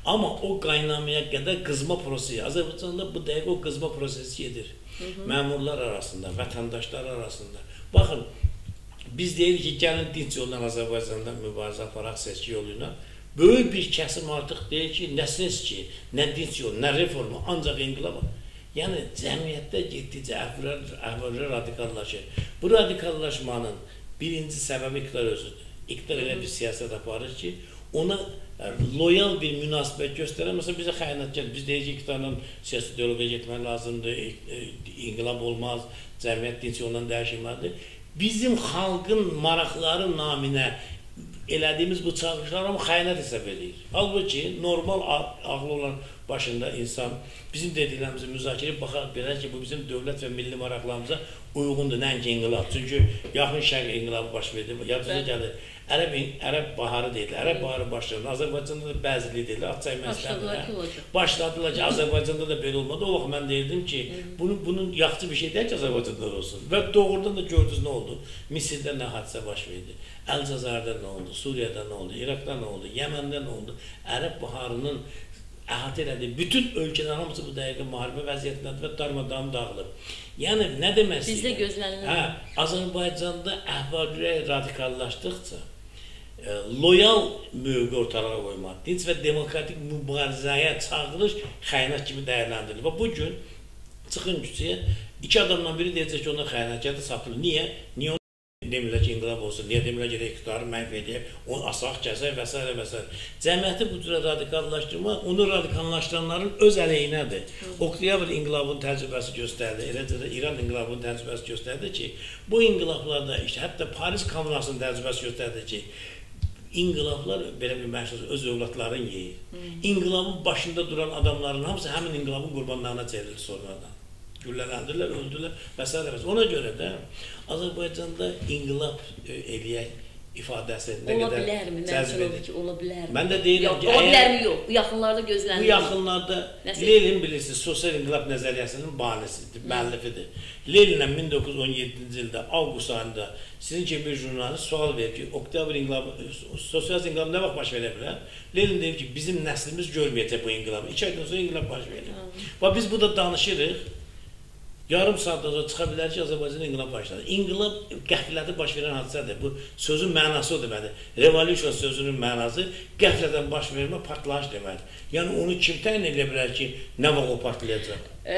Amma o qaynamaya qədər qızma prosesi, Azərbaycanda bu dəqiqə o qızma prosesi gedir. Hı -hı. Məmurlar arasında, vətəndaşlar arasında. Baxın, biz deyirik ki, gəlin dinç yolla Azərbaycanda mübarizə aparaq seçki yolu ilə. Böyük bir kəsim artıq deyir ki, nə seçki, nə dinç yol, nə reforma, ancaq inqilab. Yəni cəmiyyətdə getdikcə əhvallar radikallaşır. Bu radikallaşmanın birinci səbəbi iqtidar özüdür. İqtidar elə bir siyasət aparır ki, ona loyal bir münasibət göstərən, məsələn, bizə xəyanətkar, biz deyirik ki, iqtidarla siyasi ideologiya getmək lazımdır, inqilab olmaz, cəmiyyət dinç yolla dəyişilməlidir. Bizim xalqın maraqları naminə elədiyimiz bu çağırışlar amma xəyanət hesab edir. Halbuki normal ağlı olan başında insan bizim dediklərimizi müzakirə baxar bilər ki, bu bizim dövlət və milli maraqlarımıza uyğundur, nəinki inqilab. Çünki yaxın şərq inqilabı baş verdi. Yadınıza gəlir. Ərəb Ərəb baharı deyirlər. Ərəb baharı başladı. Azərbaycanda da bəzili deyirlər. Atçay məsələləri. Başladılar ki, Azərbaycanda da belə olmadı. O vaxt mən deyirdim ki, bunun bunun yaxşı bir şey deyil ki, Azərbaycanda da olsun. Və doğrudan da gördünüz nə oldu? Misirdə nə hadisə baş verdi? Əlcəzairdə nə oldu? Suriyada nə oldu? İraqda nə oldu? Yəməndə nə oldu? Ərəb baharının əhatə elədi. Bütün ölkələr hamısı bu dəqiqə müharibə vəziyyətindədir və darmadağın dağılıb. Yəni nə demək istəyirəm? Bizdə gözlənilən. Hə, Azərbaycanda əhval-ruhiyyə radikallaşdıqca loyal mövqe ortalığa qoymaq, dinc və demokratik mübarizəyə çağırış xəyanət kimi dəyərləndirilir. Və bu gün çıxın küçəyə iki adamdan biri deyəcək ki, ona xəyanətkardır, satılır. Niyə? Niyə demirlər ki, inqilab olsun, niyə demirlər ki, iqtidarı məhv edək, onu asaq, kəsək və s. və s. Cəmiyyəti bu cürə radikallaşdırmaq, onu radikallaşdıranların öz əleyhinədir. Oktyabr inqilabının təcrübəsi göstərdi, eləcə də İran inqilabının təcrübəsi göstərdi ki, bu inqilablarda, işte, hətta Paris kommunikasının təcrübəsi göstərdi ki, inqilablar belə bir məşhur öz övladların yeyir. İnqilabın başında duran adamların hamısı həmin inqilabın qurbanlarına çevrilir sonradan güllələndirlər, öldülər və s. Ona görə də Azərbaycanda inqilab e, eləyək ifadəsi nə ola qədər bilərmi? Cəzb edir ki, ola bilərmi? Mən də deyirəm yox, ki, ola bilərmi yox, yaxınlarda gözlənilir. Bu yaxınlarda? Lenin bilirsiniz, sosial inqilab nəzəriyyəsinin banisidir, müəllifidir. Leninlə 1917-ci ildə avqust ayında sizin kimi bir jurnalist sual verir ki, oktyabr inqilabı, sosial inqilab nə vaxt baş verə bilər? Lenin deyir ki, bizim nəslimiz görməyəcək bu inqilabı. 2 aydan sonra inqilab baş verir. Və biz burada danışırıq. Yarım saatdan sonra çıxa bilər ki, Azərbaycanda inqilab başladı. İnqilab qəfləti baş verən hadisədir. Bu sözün mənası o deməlidir. Revolution sözünün mənası qəflətən baş vermə, partlayış deməkdir. Yəni onu kim təyin edə bilər ki, nə vaxt o partlayacaq? Ə,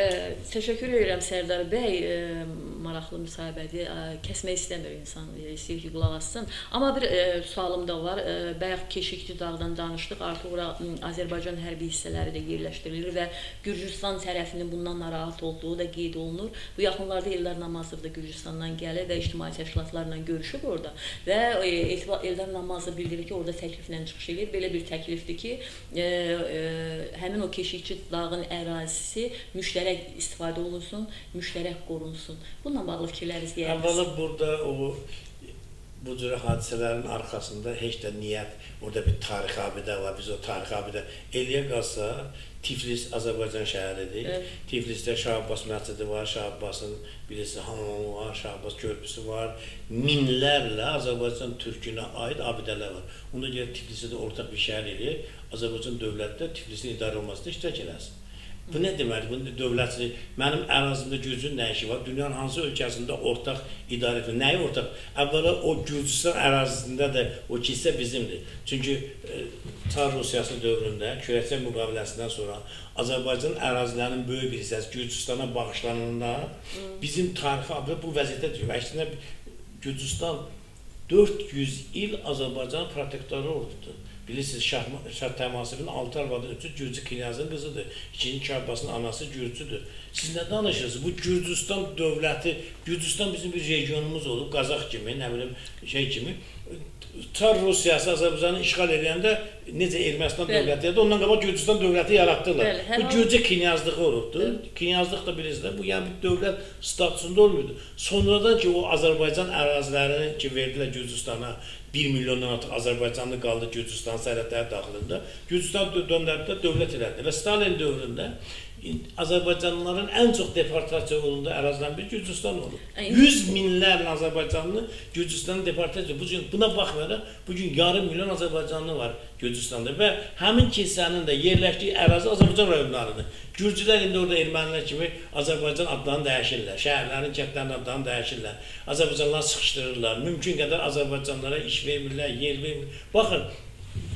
təşəkkür edirəm Sərdar bəy. Ə, maraqlı müsahibədir. Ə, kəsmək istəmir insan, istəyir ki, qulaq assın. Amma bir ə, sualım da var. Ə, bayaq Keşikçi dağdan danışdıq. Artıq ora ə, Azərbaycan hərbi hissələri də yerləşdirilir və Gürcüstan tərəfinin bundan narahat olduğu da qeyd olunur. Bu yaxınlarda Eldar Namazov da Gürcüstandan gəlir və ictimai təşkilatlarla görüşüb orada və ə, Eldar Namazov bildirir ki, orada təkliflə çıxış edir. Belə bir təklifdir ki, ə, ə, həmin o Keşikçi dağın ərazisi müştəri müştərək istifadə olunsun, müştərək qorunsun. Bununla bağlı fikirləriniz deyərsiniz. Əvvəla burada o bu cür hadisələrin arxasında heç də niyyət, orada bir tarixi abidə var, biz o tarixi abidə eləyə qalsa, Tiflis Azərbaycan şəhəridir. Evet. Tiflisdə Şah Abbas məscidi var, Şah Abbasın birisi hamamı var, Şah Abbas körpüsü var. Minlərlə Azərbaycan türkünə aid abidələr var. Ona görə Tiflisi də ortaq bir şəhər eləyir. Azərbaycan dövləti də Tiflisin idarə olunmasında iştirak eləsin. Bu nə deməkdir? Bu dövlətçilik mənim ərazimdə Gürcün nə işi var? Dünyanın hansı ölkəsində ortaq idarə edir? Nəyi ortaq? Əvvəla o Gürcüstan ərazisində də o kilsə bizimdir. Çünki e, Çar Rusiyası dövründə kürəkçə müqaviləsindən sonra Azərbaycan ərazilərinin böyük bir hissəsi Gürcüstana bağışlananda bizim tarixi adı bu vəziyyətdə düşür. Əksinə Gürcüstan 400 il Azərbaycan protektoru olubdur. Bilirsiniz Şah, Şah Təmasibin altı arvadı üçü Gürcü knyazın qızıdır. İkinci Şahbasın anası Gürcüdür. Siz nə danışırsınız? Bu Gürcüstan dövləti, Gürcüstan bizim bir regionumuz olub, Qazax kimi, nə bilim, şey kimi. Çar Rusiyası Azərbaycanı işğal edəndə necə Ermənistan Bəli. dövləti yaratdı, ondan qabaq Gürcüstan dövləti yaratdılar. Bəli, Bu Gürcü knyazlığı olubdu. Knyazlıq da bilirsiniz, bu yəni bir dövlət statusunda olmuyordu. Sonradan ki o Azərbaycan ərazilərini ki verdilər Gürcüstana 1 milyondan artıq Azərbaycanlı qaldı Gürcüstan sərhədləri daxilində. Gürcüstan dö- döndərdilər dövlət elədi və Stalin dövründə Azərbaycanlıların ən çox deportasiya olunduğu ərazilərin biri Gürcüstan olub. Ay, 100 minlərlə Azərbaycanlı Gürcüstana deportasiya. Bu gün buna baxmayaraq bu gün yarım milyon Azərbaycanlı var Gürcüstanda və həmin kilsənin də yerləşdiyi ərazi Azərbaycan rayonlarıdır. Gürcülər indi orada ermənilər kimi Azərbaycan adlarını dəyişirlər, şəhərlərin, kəndlərin adlarını dəyişirlər. Azərbaycanlılar sıxışdırırlar. Mümkün qədər Azərbaycanlılara iş vermirlər, yer vermirlər. Baxın,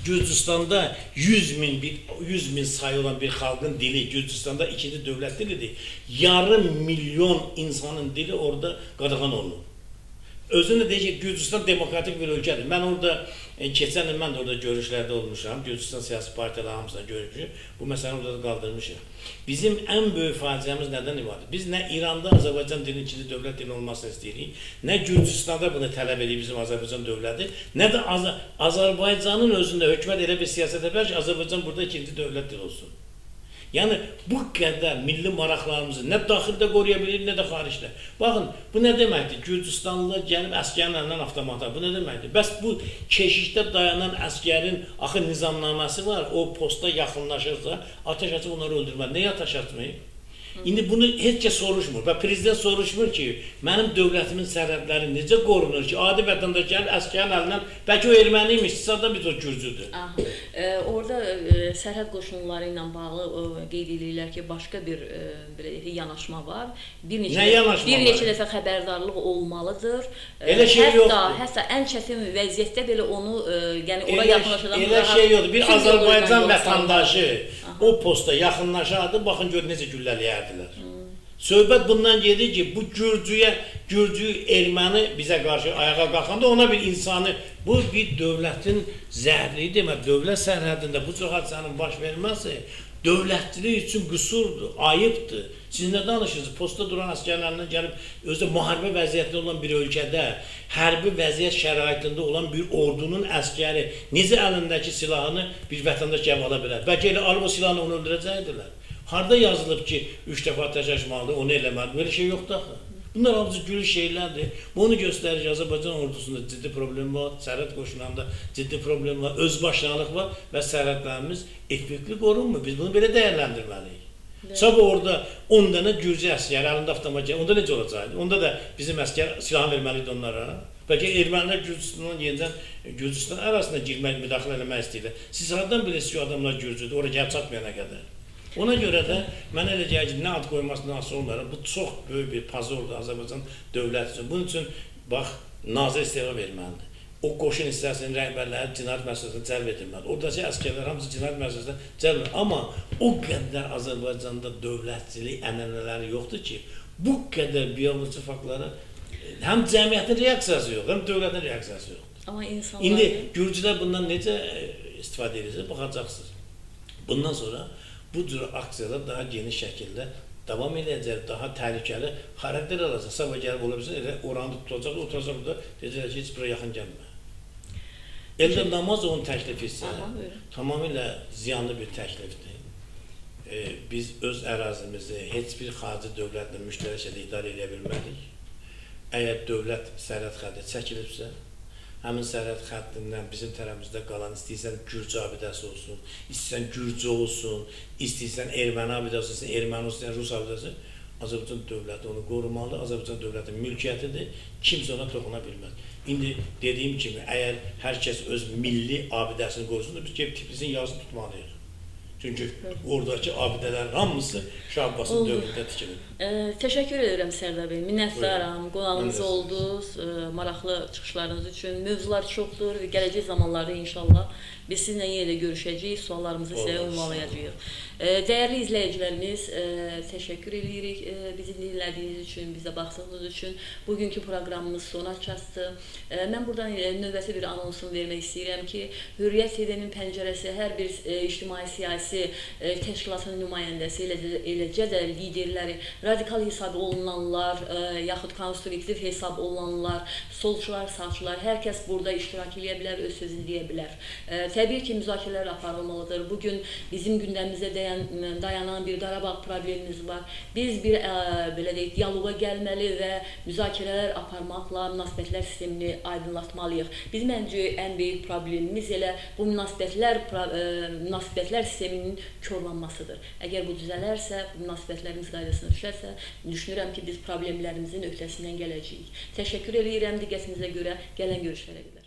Gürcüstanda 100 min bir 100 min sayı olan bir xalqın dili Gürcüstanda ikinci dövlət dilidir. Yarım milyon insanın dili orada qadağan olunur. Özünü deyir ki, Gürcüstan demokratik bir ölkədir. Mən orada e, keçən il mən də orada görüşlərdə olmuşam. Gürcüstan siyasi partiyaları hamısına görüşmüşük. Bu məsələni orada da qaldırmışıq. Bizim ən böyük faciəmiz nədən ibarət? Biz nə İranda Azərbaycan dilinin ikinci dövlət dili olmasını istəyirik, nə Gürcüstanda bunu tələb edir bizim Azərbaycan dövləti, nə də Az Azərbaycanın özündə hökumət elə bir siyasət edər ki, Azərbaycan burada ikinci dövlət dili olsun. Yəni bu qədər milli maraqlarımızı nə daxildə qoruya bilir, nə də xaricdə. Baxın, bu nə deməkdir? Gürcüstanlılar gəlib əsgərin əlindən avtomata. Bu nə deməkdir? Bəs bu keşişdə dayanan əsgərin axı nizamnaməsi var. O posta yaxınlaşırsa, atəş açıb onları öldürməli. Nəyə atəş açmayıb? İndi bunu heç kəs soruşmur və prezident soruşmur ki, mənim dövlətimin sərhədləri necə qorunur ki, adi vətəndaş gəlib əsgərin əlindən, bəlkə o erməni imiş, istəsə biz o gürcüdür. Aha. E, orada e, sərhəd qoşunları ilə bağlı e, qeyd edirlər ki, başqa bir e, belə yanaşma var. Bir neçə Nə yanaşma bir var? neçə dəfə xəbərdarlıq olmalıdır. E, Elə şey hətta, yoxdur. Hətta ən çətin vəziyyətdə belə onu, e, yəni ora Elə, yaxınlaşadan elə şey yoxdur. Bir Azərbaycan vətəndaşı Aha. o posta yaxınlaşardı, baxın gör necə güllələyərdilər. Söhbət bundan gedir ki, bu Gürcüyə, Gürcü erməni bizə qarşı ayağa qalxanda ona bir insanı, bu bir dövlətin zəhərliyi demək, dövlət sərhədində bu cür hadisənin baş verməsi dövlətçilik üçün qüsurdur, ayıbdır. Siz nə danışırsınız? Posta duran əsgərlərlə gəlib özü müharibə vəziyyətində olan bir ölkədə, hərbi vəziyyət şəraitində olan bir ordunun əsgəri necə əlindəki silahını bir vətəndaş gəlib ala bilər? Bəlkə elə alıb o silahını onu öldürəcəkdilər. Harda yazılıb ki, üç dəfə atəş açmalıdır, onu eləməlidir? Belə şey yoxdur axı. Bunlar hamısı gülü şeylərdir. Bu onu göstərir ki, Azərbaycan ordusunda ciddi problem var, sərhəd qoşunlarında ciddi problem var, özbaşınalıq var və sərhədlərimiz effektli qorunmur. Biz bunu belə dəyərləndirməliyik. Sabah orada 10 dənə Gürcü əsgər əlində avtomat, onda necə olacaq? Onda da bizim əsgər silah verməlidir onlara. Bəlkə ermənilər Gürcüstandan yenidən Gürcüstan arasında girmək, müdaxilə eləmək istəyirlər. Siz hardan bilirsiniz ki, adamlar Gürcüdür, ora gəlib çatmayana qədər? Ona görə də mənə elə gəlir ki, nə ad qoymasından onlara bu çox böyük bir pozordur Azərbaycan dövləti üçün. Bunun üçün bax nazir istefa verməlidir. O qoşun hissəsinin rəhbərləri cinayət məsələsində cəlb edilməli. Oradakı əsgərlər hamısı cinayət məsələsində cəlb edilir. Amma o qədər Azərbaycanda dövlətçilik ənənələri yoxdur ki, bu qədər bioloji faktlara həm cəmiyyətin reaksiyası yox, həm dövlətin reaksiyası yoxdur. Amma insanlar İndi Gürcülər bundan necə e, istifadə edirsə baxacaqsınız. Bundan sonra bu cür aksiyalar daha geniş şəkildə davam edəcək, daha təhlükəli xarakter alacaq. Sabah gəlib ola bilsin, elə oranı tutacaq, oturacaq burada, deyəcək ki, heç bura yaxın gəlmə. Eldə Namazovun təklifi isə tamamilə ziyanlı bir təklifdir. E, biz öz ərazimizi heç bir xarici dövlətlə müştərək şəkildə idarə edə bilmərik. Əgər dövlət sərhəd xətti çəkilibsə, həmin sərhəd xəttindən bizim tərəfimizdə qalan istəyirsən Gürcü abidəsi olsun, istəyirsən Gürcü olsun, istəyirsən erməni abidəsi olsun, erməni olsun, Rus abidəsi Azərbaycan dövləti onu qorumalıdır. Azərbaycan dövləti mülkiyyətidir. Kimsə ona toxuna bilməz. İndi dediyim kimi, əgər hər kəs öz milli abidəsini qorusun, biz gəlib Tiflisin yazını tutmalıyıq. Çünki oradakı abidələrin hamısı Şah Abbasın dövründə tikilib. Ə, təşəkkür edirəm Sərdar bəy. Minnətdaram də oldunuz, ə, maraqlı çıxışlarınız üçün. Mövzular çoxdur və gələcək zamanlarda inşallah biz sizinlə yenə də görüşəcəyik, suallarımızı sizə ünvanlayacağıq. Dəyərli izləyicilərimiz, ə, təşəkkür edirik ə, bizi dinlədiyiniz üçün, bizə baxdığınız üçün. Bugünkü proqramımız sona çatdı. Ə, Mən buradan ə, növbəti bir anonsunu vermək istəyirəm ki, Hürriyyət TV-nin pəncərəsi hər bir ə, ictimai siyasi ə, təşkilatın nümayəndəsi, eləcə, eləcə də liderləri, radikal hesab olunanlar, ə, yaxud konstruktiv hesab olunanlar, solçular, sağçılar, hər kəs burada iştirak edə bilər, öz sözünü deyə bilər. Ə, Təbii ki, müzakirələr aparılmalıdır. Bu gün bizim gündəmimizdə dayan, dayanan bir Qarabağ problemimiz var. Biz bir ə, belə deyək, dialoqa gəlməli və müzakirələr aparmaqla münasibətlər sistemini aydınlatmalıyıq. Biz məncə ən böyük problemimiz elə bu münasibətlər ə, münasibətlər sisteminin korlanmasıdır. Əgər bu düzələrsə, münasibətlərimiz qaydasına düşərsə, düşünürəm ki, biz problemlərimizin öhdəsindən gələcəyik. Təşəkkür edirəm diqqətinizə görə. Gələn görüşlərə qədər.